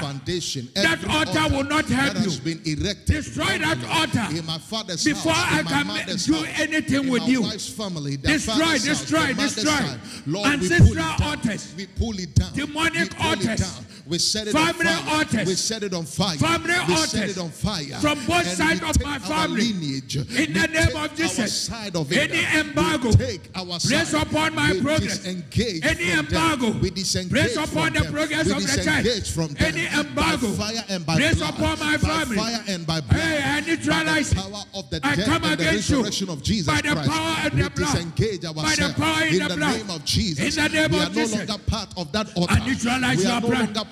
That altar will not help you. Destroy that altar in my father's before I can do anything with you. wife's family, their Destroy, destroy, destroy. Ancestral pull it down. altars. We pull it down. Demonic altars. We set it Family on fire. altars. We set it on fire. Family we altars. set it on fire. From both sides of my family. lineage. In We the name of Jesus. side of it. Any embargo We take our placed side. upon my we progress. Disengage Any embargo them. We disengage placed from upon the progress we of the church. from them. Any embargo by fire and by placed blood. upon my by family. fire and by blood. Hey, I neutralize by the power of the I death come and the against you of Jesus by the Christ. power and we the blood. disengage By the power in in the the blood. name of Jesus. In the name we of are no longer part of that altar. I neutralize we your are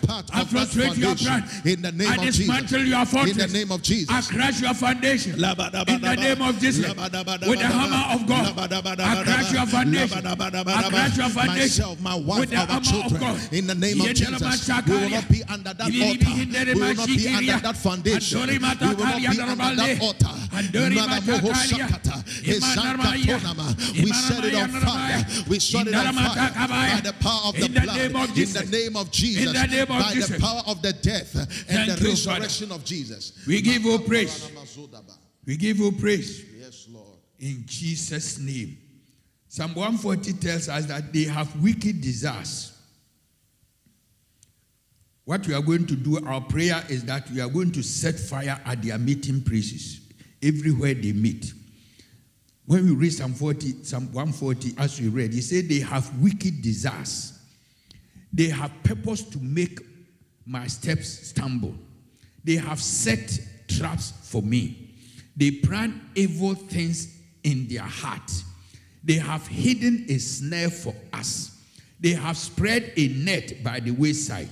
no part I frustrate your plan. In the name I of Jesus. dismantle your fortress. In the name of Jesus. I crash your foundation. In the name of Jesus. With the hammer of God. I crash your foundation. I crash your foundation. Myself, my wife, With the our hammer of children. God. In the name of Jesus. We will not be under that altar. We will not be under that foundation. We will not be under that altar. Andori Nanamoho matakaria. Shakata. Imanarmaya. Esankatonama. We set it on fire. We set it on fire by the power of the In the blood. name of In the name of Jesus. In the of By the power of the death and Thank the you, resurrection of Jesus. We give you praise. We give you praise. Yes, Lord. In Jesus' name. Psalm 140 tells us that they have wicked desires. What we are going to do, our prayer is that we are going to set fire at their meeting places, everywhere they meet. When we read Psalm 40, Psalm 140, as we read, he said they have wicked desires. They have purpose to make my steps stumble. They have set traps for me. They plan evil things in their heart. They have hidden a snare for us. They have spread a net by the wayside.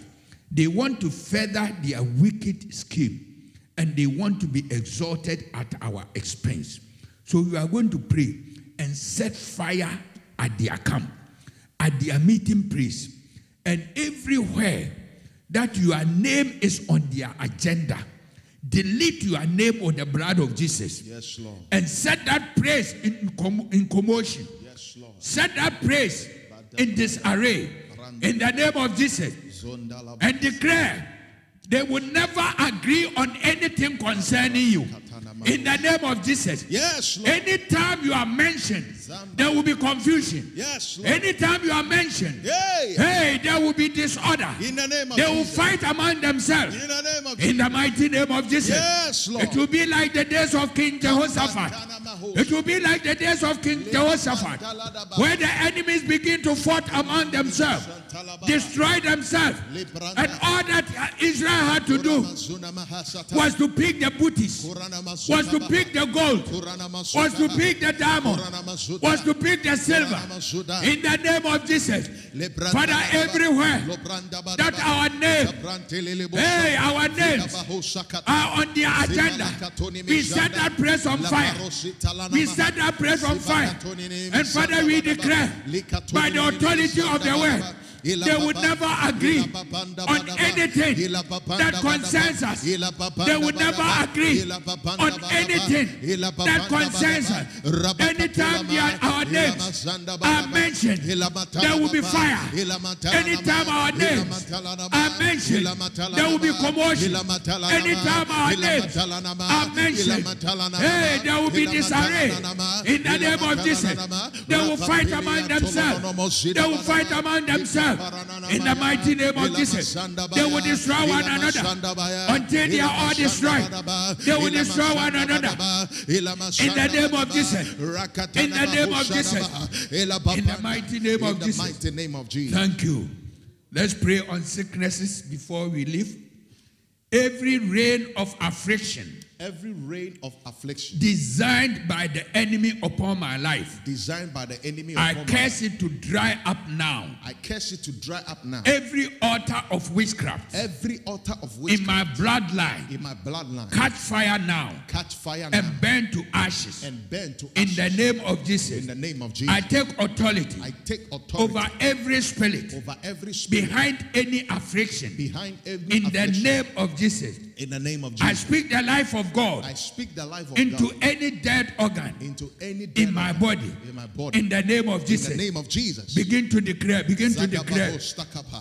They want to further their wicked scheme and they want to be exalted at our expense. So we are going to pray and set fire at their camp, at their meeting place, and everywhere that your name is on their agenda. Delete your name on the blood of Jesus Yes, Lord. and set that praise in, com- in commotion. Yes, Lord. Set that praise in disarray in the name of Jesus and declare they will never agree on anything concerning you. In the name of Jesus. Yes, Lord. Anytime you are mentioned, there will be confusion. Yes, Lord. Anytime you are mentioned, Hey. hey, there will be disorder. In the name of They will Jesus. fight among themselves. In the name of In the mighty name of Jesus. Yes, Lord. It will be like the days of King Jehoshaphat. It will be like the days of King Jehoshaphat, where the enemies begin to fight among themselves, destroy themselves, and all that Israel had to do was to pick the booties, was to pick the gold, was to pick the diamond, was to pick the silver. In the name of Jesus, Father, everywhere that our name, hey, our names are on the agenda, we set that place on fire. We set that place on fire. And Father, we declare by the authority of the word they would never agree on anything that concerns us. They would never agree on anything that concerns us. Anytime our names are mentioned, there will be fire. Anytime our names are mentioned, there will be commotion. Anytime our names are mentioned, hey, there will be disarray. In the name of Jesus, they will fight among themselves. They will fight among themselves. In the mighty name of Jesus, they will destroy one another until they are all destroyed. They will destroy one another. In the name of Jesus. In the name of Jesus. In the mighty name of Jesus. mighty name of Jesus. Thank you. Let's pray on sicknesses before we leave. Every reign of affliction Every reign of affliction designed by the enemy upon my life, designed by the enemy I curse it to dry up now. I curse it to dry up now. Every altar of witchcraft Every altar of witchcraft in my bloodline, in my bloodline catch fire now catch fire now and burn to ashes. and burn to ashes In the name of Jesus. in the name of Jesus. I take authority I take authority over every spirit over every spirit behind any affliction. behind every In the name of Jesus, in the name of Jesus. I speak the life of God I speak the life of into God any dead organ into any dead in my organ body. in my body In the name of Jesus. in the name of Jesus. begin to declare, begin to declare.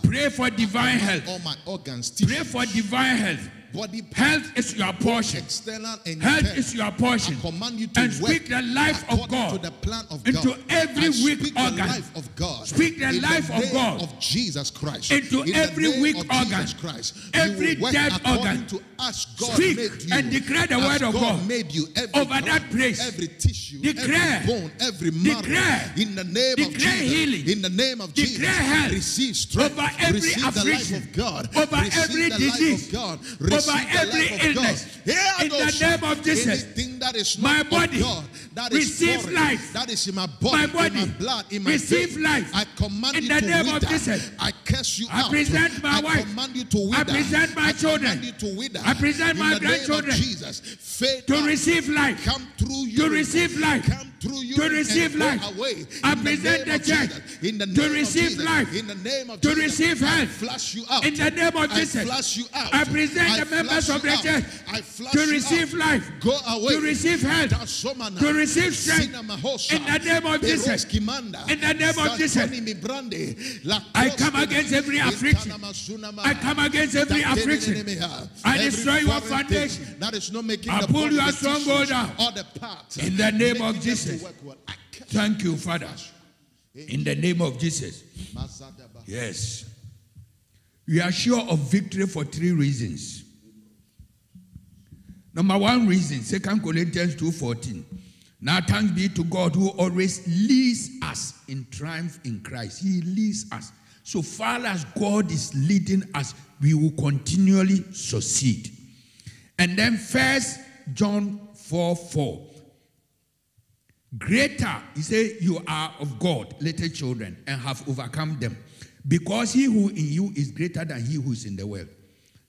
Pray for divine health. All my organs, Pray for divine health. Body, Health is your portion. external and Health is your portion. I command you to And speak the life of according to God the plan of into God. every I weak speak organ. The life of God. Speak the in life the of God of Jesus Christ. into In the every weak of organ. Jesus Christ. Every you will work dead organ. To as God Speak made you, and declare the word of God made you every over gland, that place. every tissue, Declare. every bone, every marrow. Declare. In the name of Declare Jesus. healing. In the name of Declare Jesus. health. Receive strength. Over every Receive affliction. the life of God. Over Receive every the disease. Life of God. Receive the every illness. God. In the name of Jesus. Anything that is My body God, that is receive foreign, life. That is in my body, My body in my blood, in my receive veins. life. I command In you the to name of wither. Jesus. I curse you I out. present my I wife. command you to wither. I present my I children. command you to wither. I present in my the grandchildren. Name of Jesus. Faith To receive life. Come through you. To receive life. Come through you. To receive life. Away. I In present name the church. Jesus. In the To name of receive Jesus. life. In the name of To Jesus. receive I health. flush you out. In the name of I Jesus. flush you out. I present I the members of the church I flush to receive out. life. Go away. To receive health. To receive strength. In the name of Jesus. In the name of Jesus. Zantoni mibrande. La I come against every affliction. I come against every affliction. I destroy your foundation. That is not making I pull your stronghold tissues, down. Or the parts. In the name of Jesus. work well. I curse Thank you, Father. In the name of Jesus. Yes. We are sure of victory for three reasons. Number one reason, 2 Corinthians 2.14. Now thanks be to God who always leads us in triumph in Christ. He leads us. So far as God is leading us, we will continually succeed. And then first John 4 4. Greater, he said, you are of God, little children, and have overcome them. Because he who in you is greater than he who is in the world.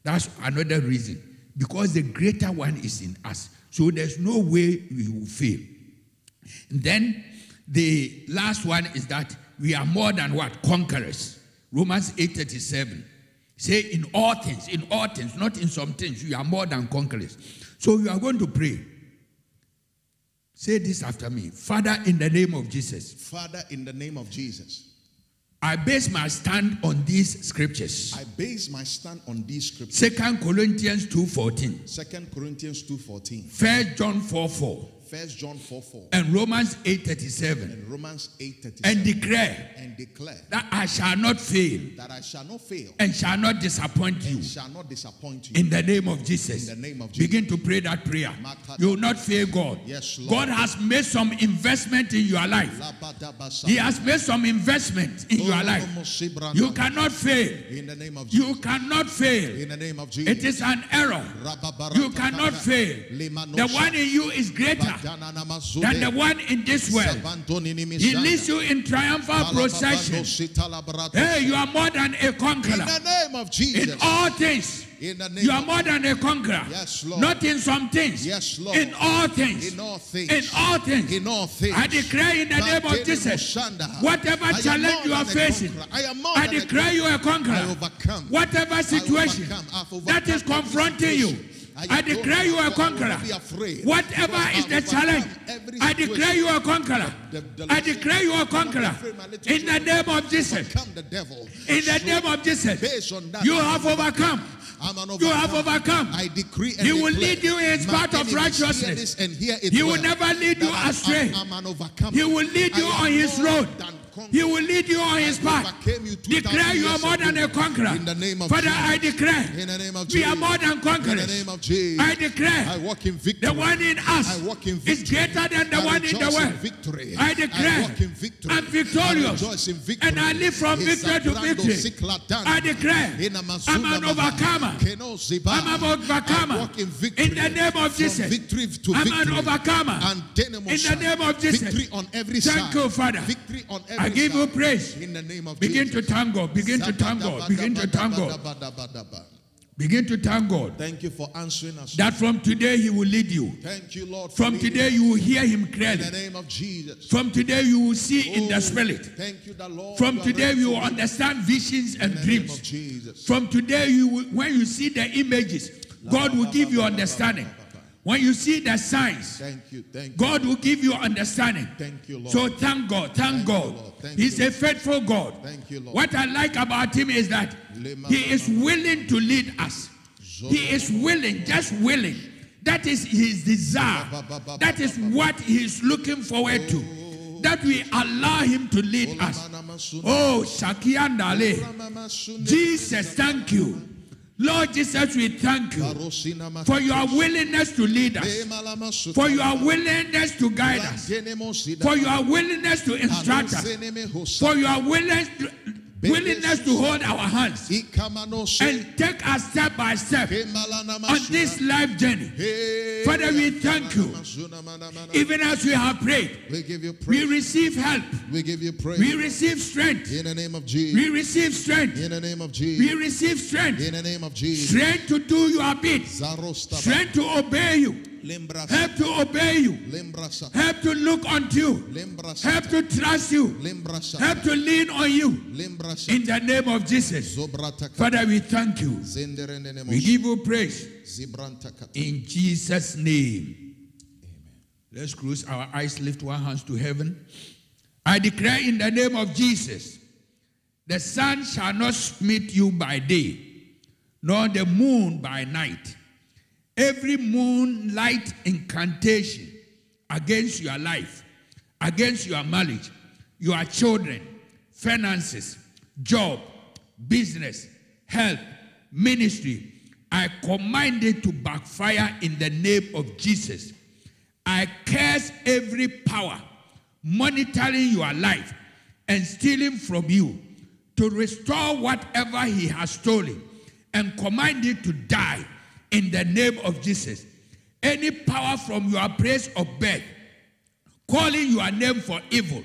That's another reason. Because the greater one is in us. So there's no way we will fail. And then the last one is that we are more than what? Conquerors. Romans 8:37. Say in all things, in all things, not in some things, you are more than conquerors. So you are going to pray. Say this after me. Father, in the name of Jesus, Father, in the name of Jesus, I base my stand on these scriptures. I base my stand on these scriptures. Second Corinthians 2:14. 2 Corinthians 2.14. 1 John 4 4. First John 4 4 and Romans 8:37 and Romans 8 and declare and declare that I shall not fail that I shall not fail and shall not disappoint you shall not disappoint you. in the name of Jesus. In the name of Jesus. Begin to pray that prayer. You will not fail God. Yes, Lord. God has made some investment in your life. He has made some investment in your life. You cannot fail. In the name of Jesus. You cannot fail. In the name of Jesus. It is an error. You cannot fail. The one in you is greater than the one in this world. He leads you in triumphal procession. Hey, you are more than a conqueror. In the name of Jesus. In all things, In the name you are more than a conqueror. Yes, Lord. Not in some things. Yes, Lord. In all things. In all things. In all things. In all things. I declare in the name of Jesus, whatever challenge you are facing, I declare you a I conqueror. overcome. Whatever situation. That is confronting you. I declare you a conqueror. Whatever is the challenge, I declare you a conqueror. I declare you a conqueror. afraid, my little In the name of Jesus. Overcome the devil. In the name of Jesus. Based on that, You have overcome. You have overcome. I decree He will lead you in his path of righteousness. and He will never lead you astray. I'm, I'm an overcomer. He will lead you on his road. He will lead you on his path. Declare you are more than a conqueror. In the name of Father. I declare In the name of we are more than In the conquerors. name of Jesus. I declare. I walk in victory. the one in us I walk in is greater than the I one in the world. victory. I declare I walk in victory. I'm victorious. I victory. And I live from victory to victory. I declare In I'm an overcomer. I'm an overcomer. I walk in victory. In the name of Jesus. victory to I'm victory. an overcomer. In the name of Jesus. Victory on every side. Thank you, Father. Victory on every I give you praise. In the name of Begin Jesus. to thank God. Begin to thank God. Begin to thank God. Begin to thank God Thank you for answering us. that from today He will lead you. Thank you, Lord. From today you will hear Him clearly. in the name of Jesus. From today you will see in Oh, the Spirit. Thank you, the Lord. From you today you will understand visions in and the name of dreams. Jesus. From today you will, when you see the images, God will give you understanding. When you see the signs, Thank you. Thank you. God will give you understanding. Thank you, Lord. So thank God, thank Thank God. Thank He's you, a faithful God. Thank you, Lord. What I like about him is that he is willing to lead us. He is willing, just willing. That is his desire. That is what he is looking forward to. Oh. That we allow him to lead us. Oh, Shakiandale. Jesus, thank you. Lord Jesus, we thank you for your willingness to lead us, for your willingness to guide us, for your willingness to instruct us, for your willingness to, willingness to hold our hands and take us step by step on this life journey. Father, we thank you. Even as we have prayed, We give you we receive help, We give you praise. we receive strength, In the name of Jesus. we receive strength, In the name of Jesus. we receive strength, In the name of Jesus. strength to do your bit, strength to obey you. Help to obey you, help to look unto you, help to trust you, help to lean on you. In the name of Jesus. Father, we thank you. We give you praise in Jesus' name. Let's close our eyes, lift our hands to heaven. I declare in the name of Jesus the sun shall not smite you by day, nor the moon by night. Every moonlight incantation against your life, against your marriage, your children, finances, job, business, health, ministry, I command it to backfire in the name of Jesus. I curse every power monitoring your life and stealing from you to restore whatever he has stolen and command it to die in the name of Jesus. Any power from your place of birth calling your name for evil,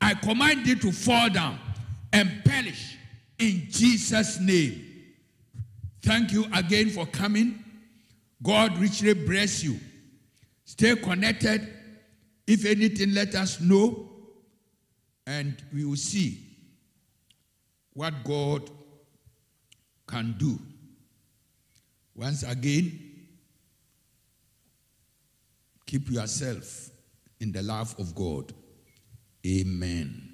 I command it to fall down and perish in Jesus' name. Thank you again for coming. God richly bless you. Stay connected. If anything, let us know, and we will see what God can do. Once again, keep yourself in the love of God. Amen.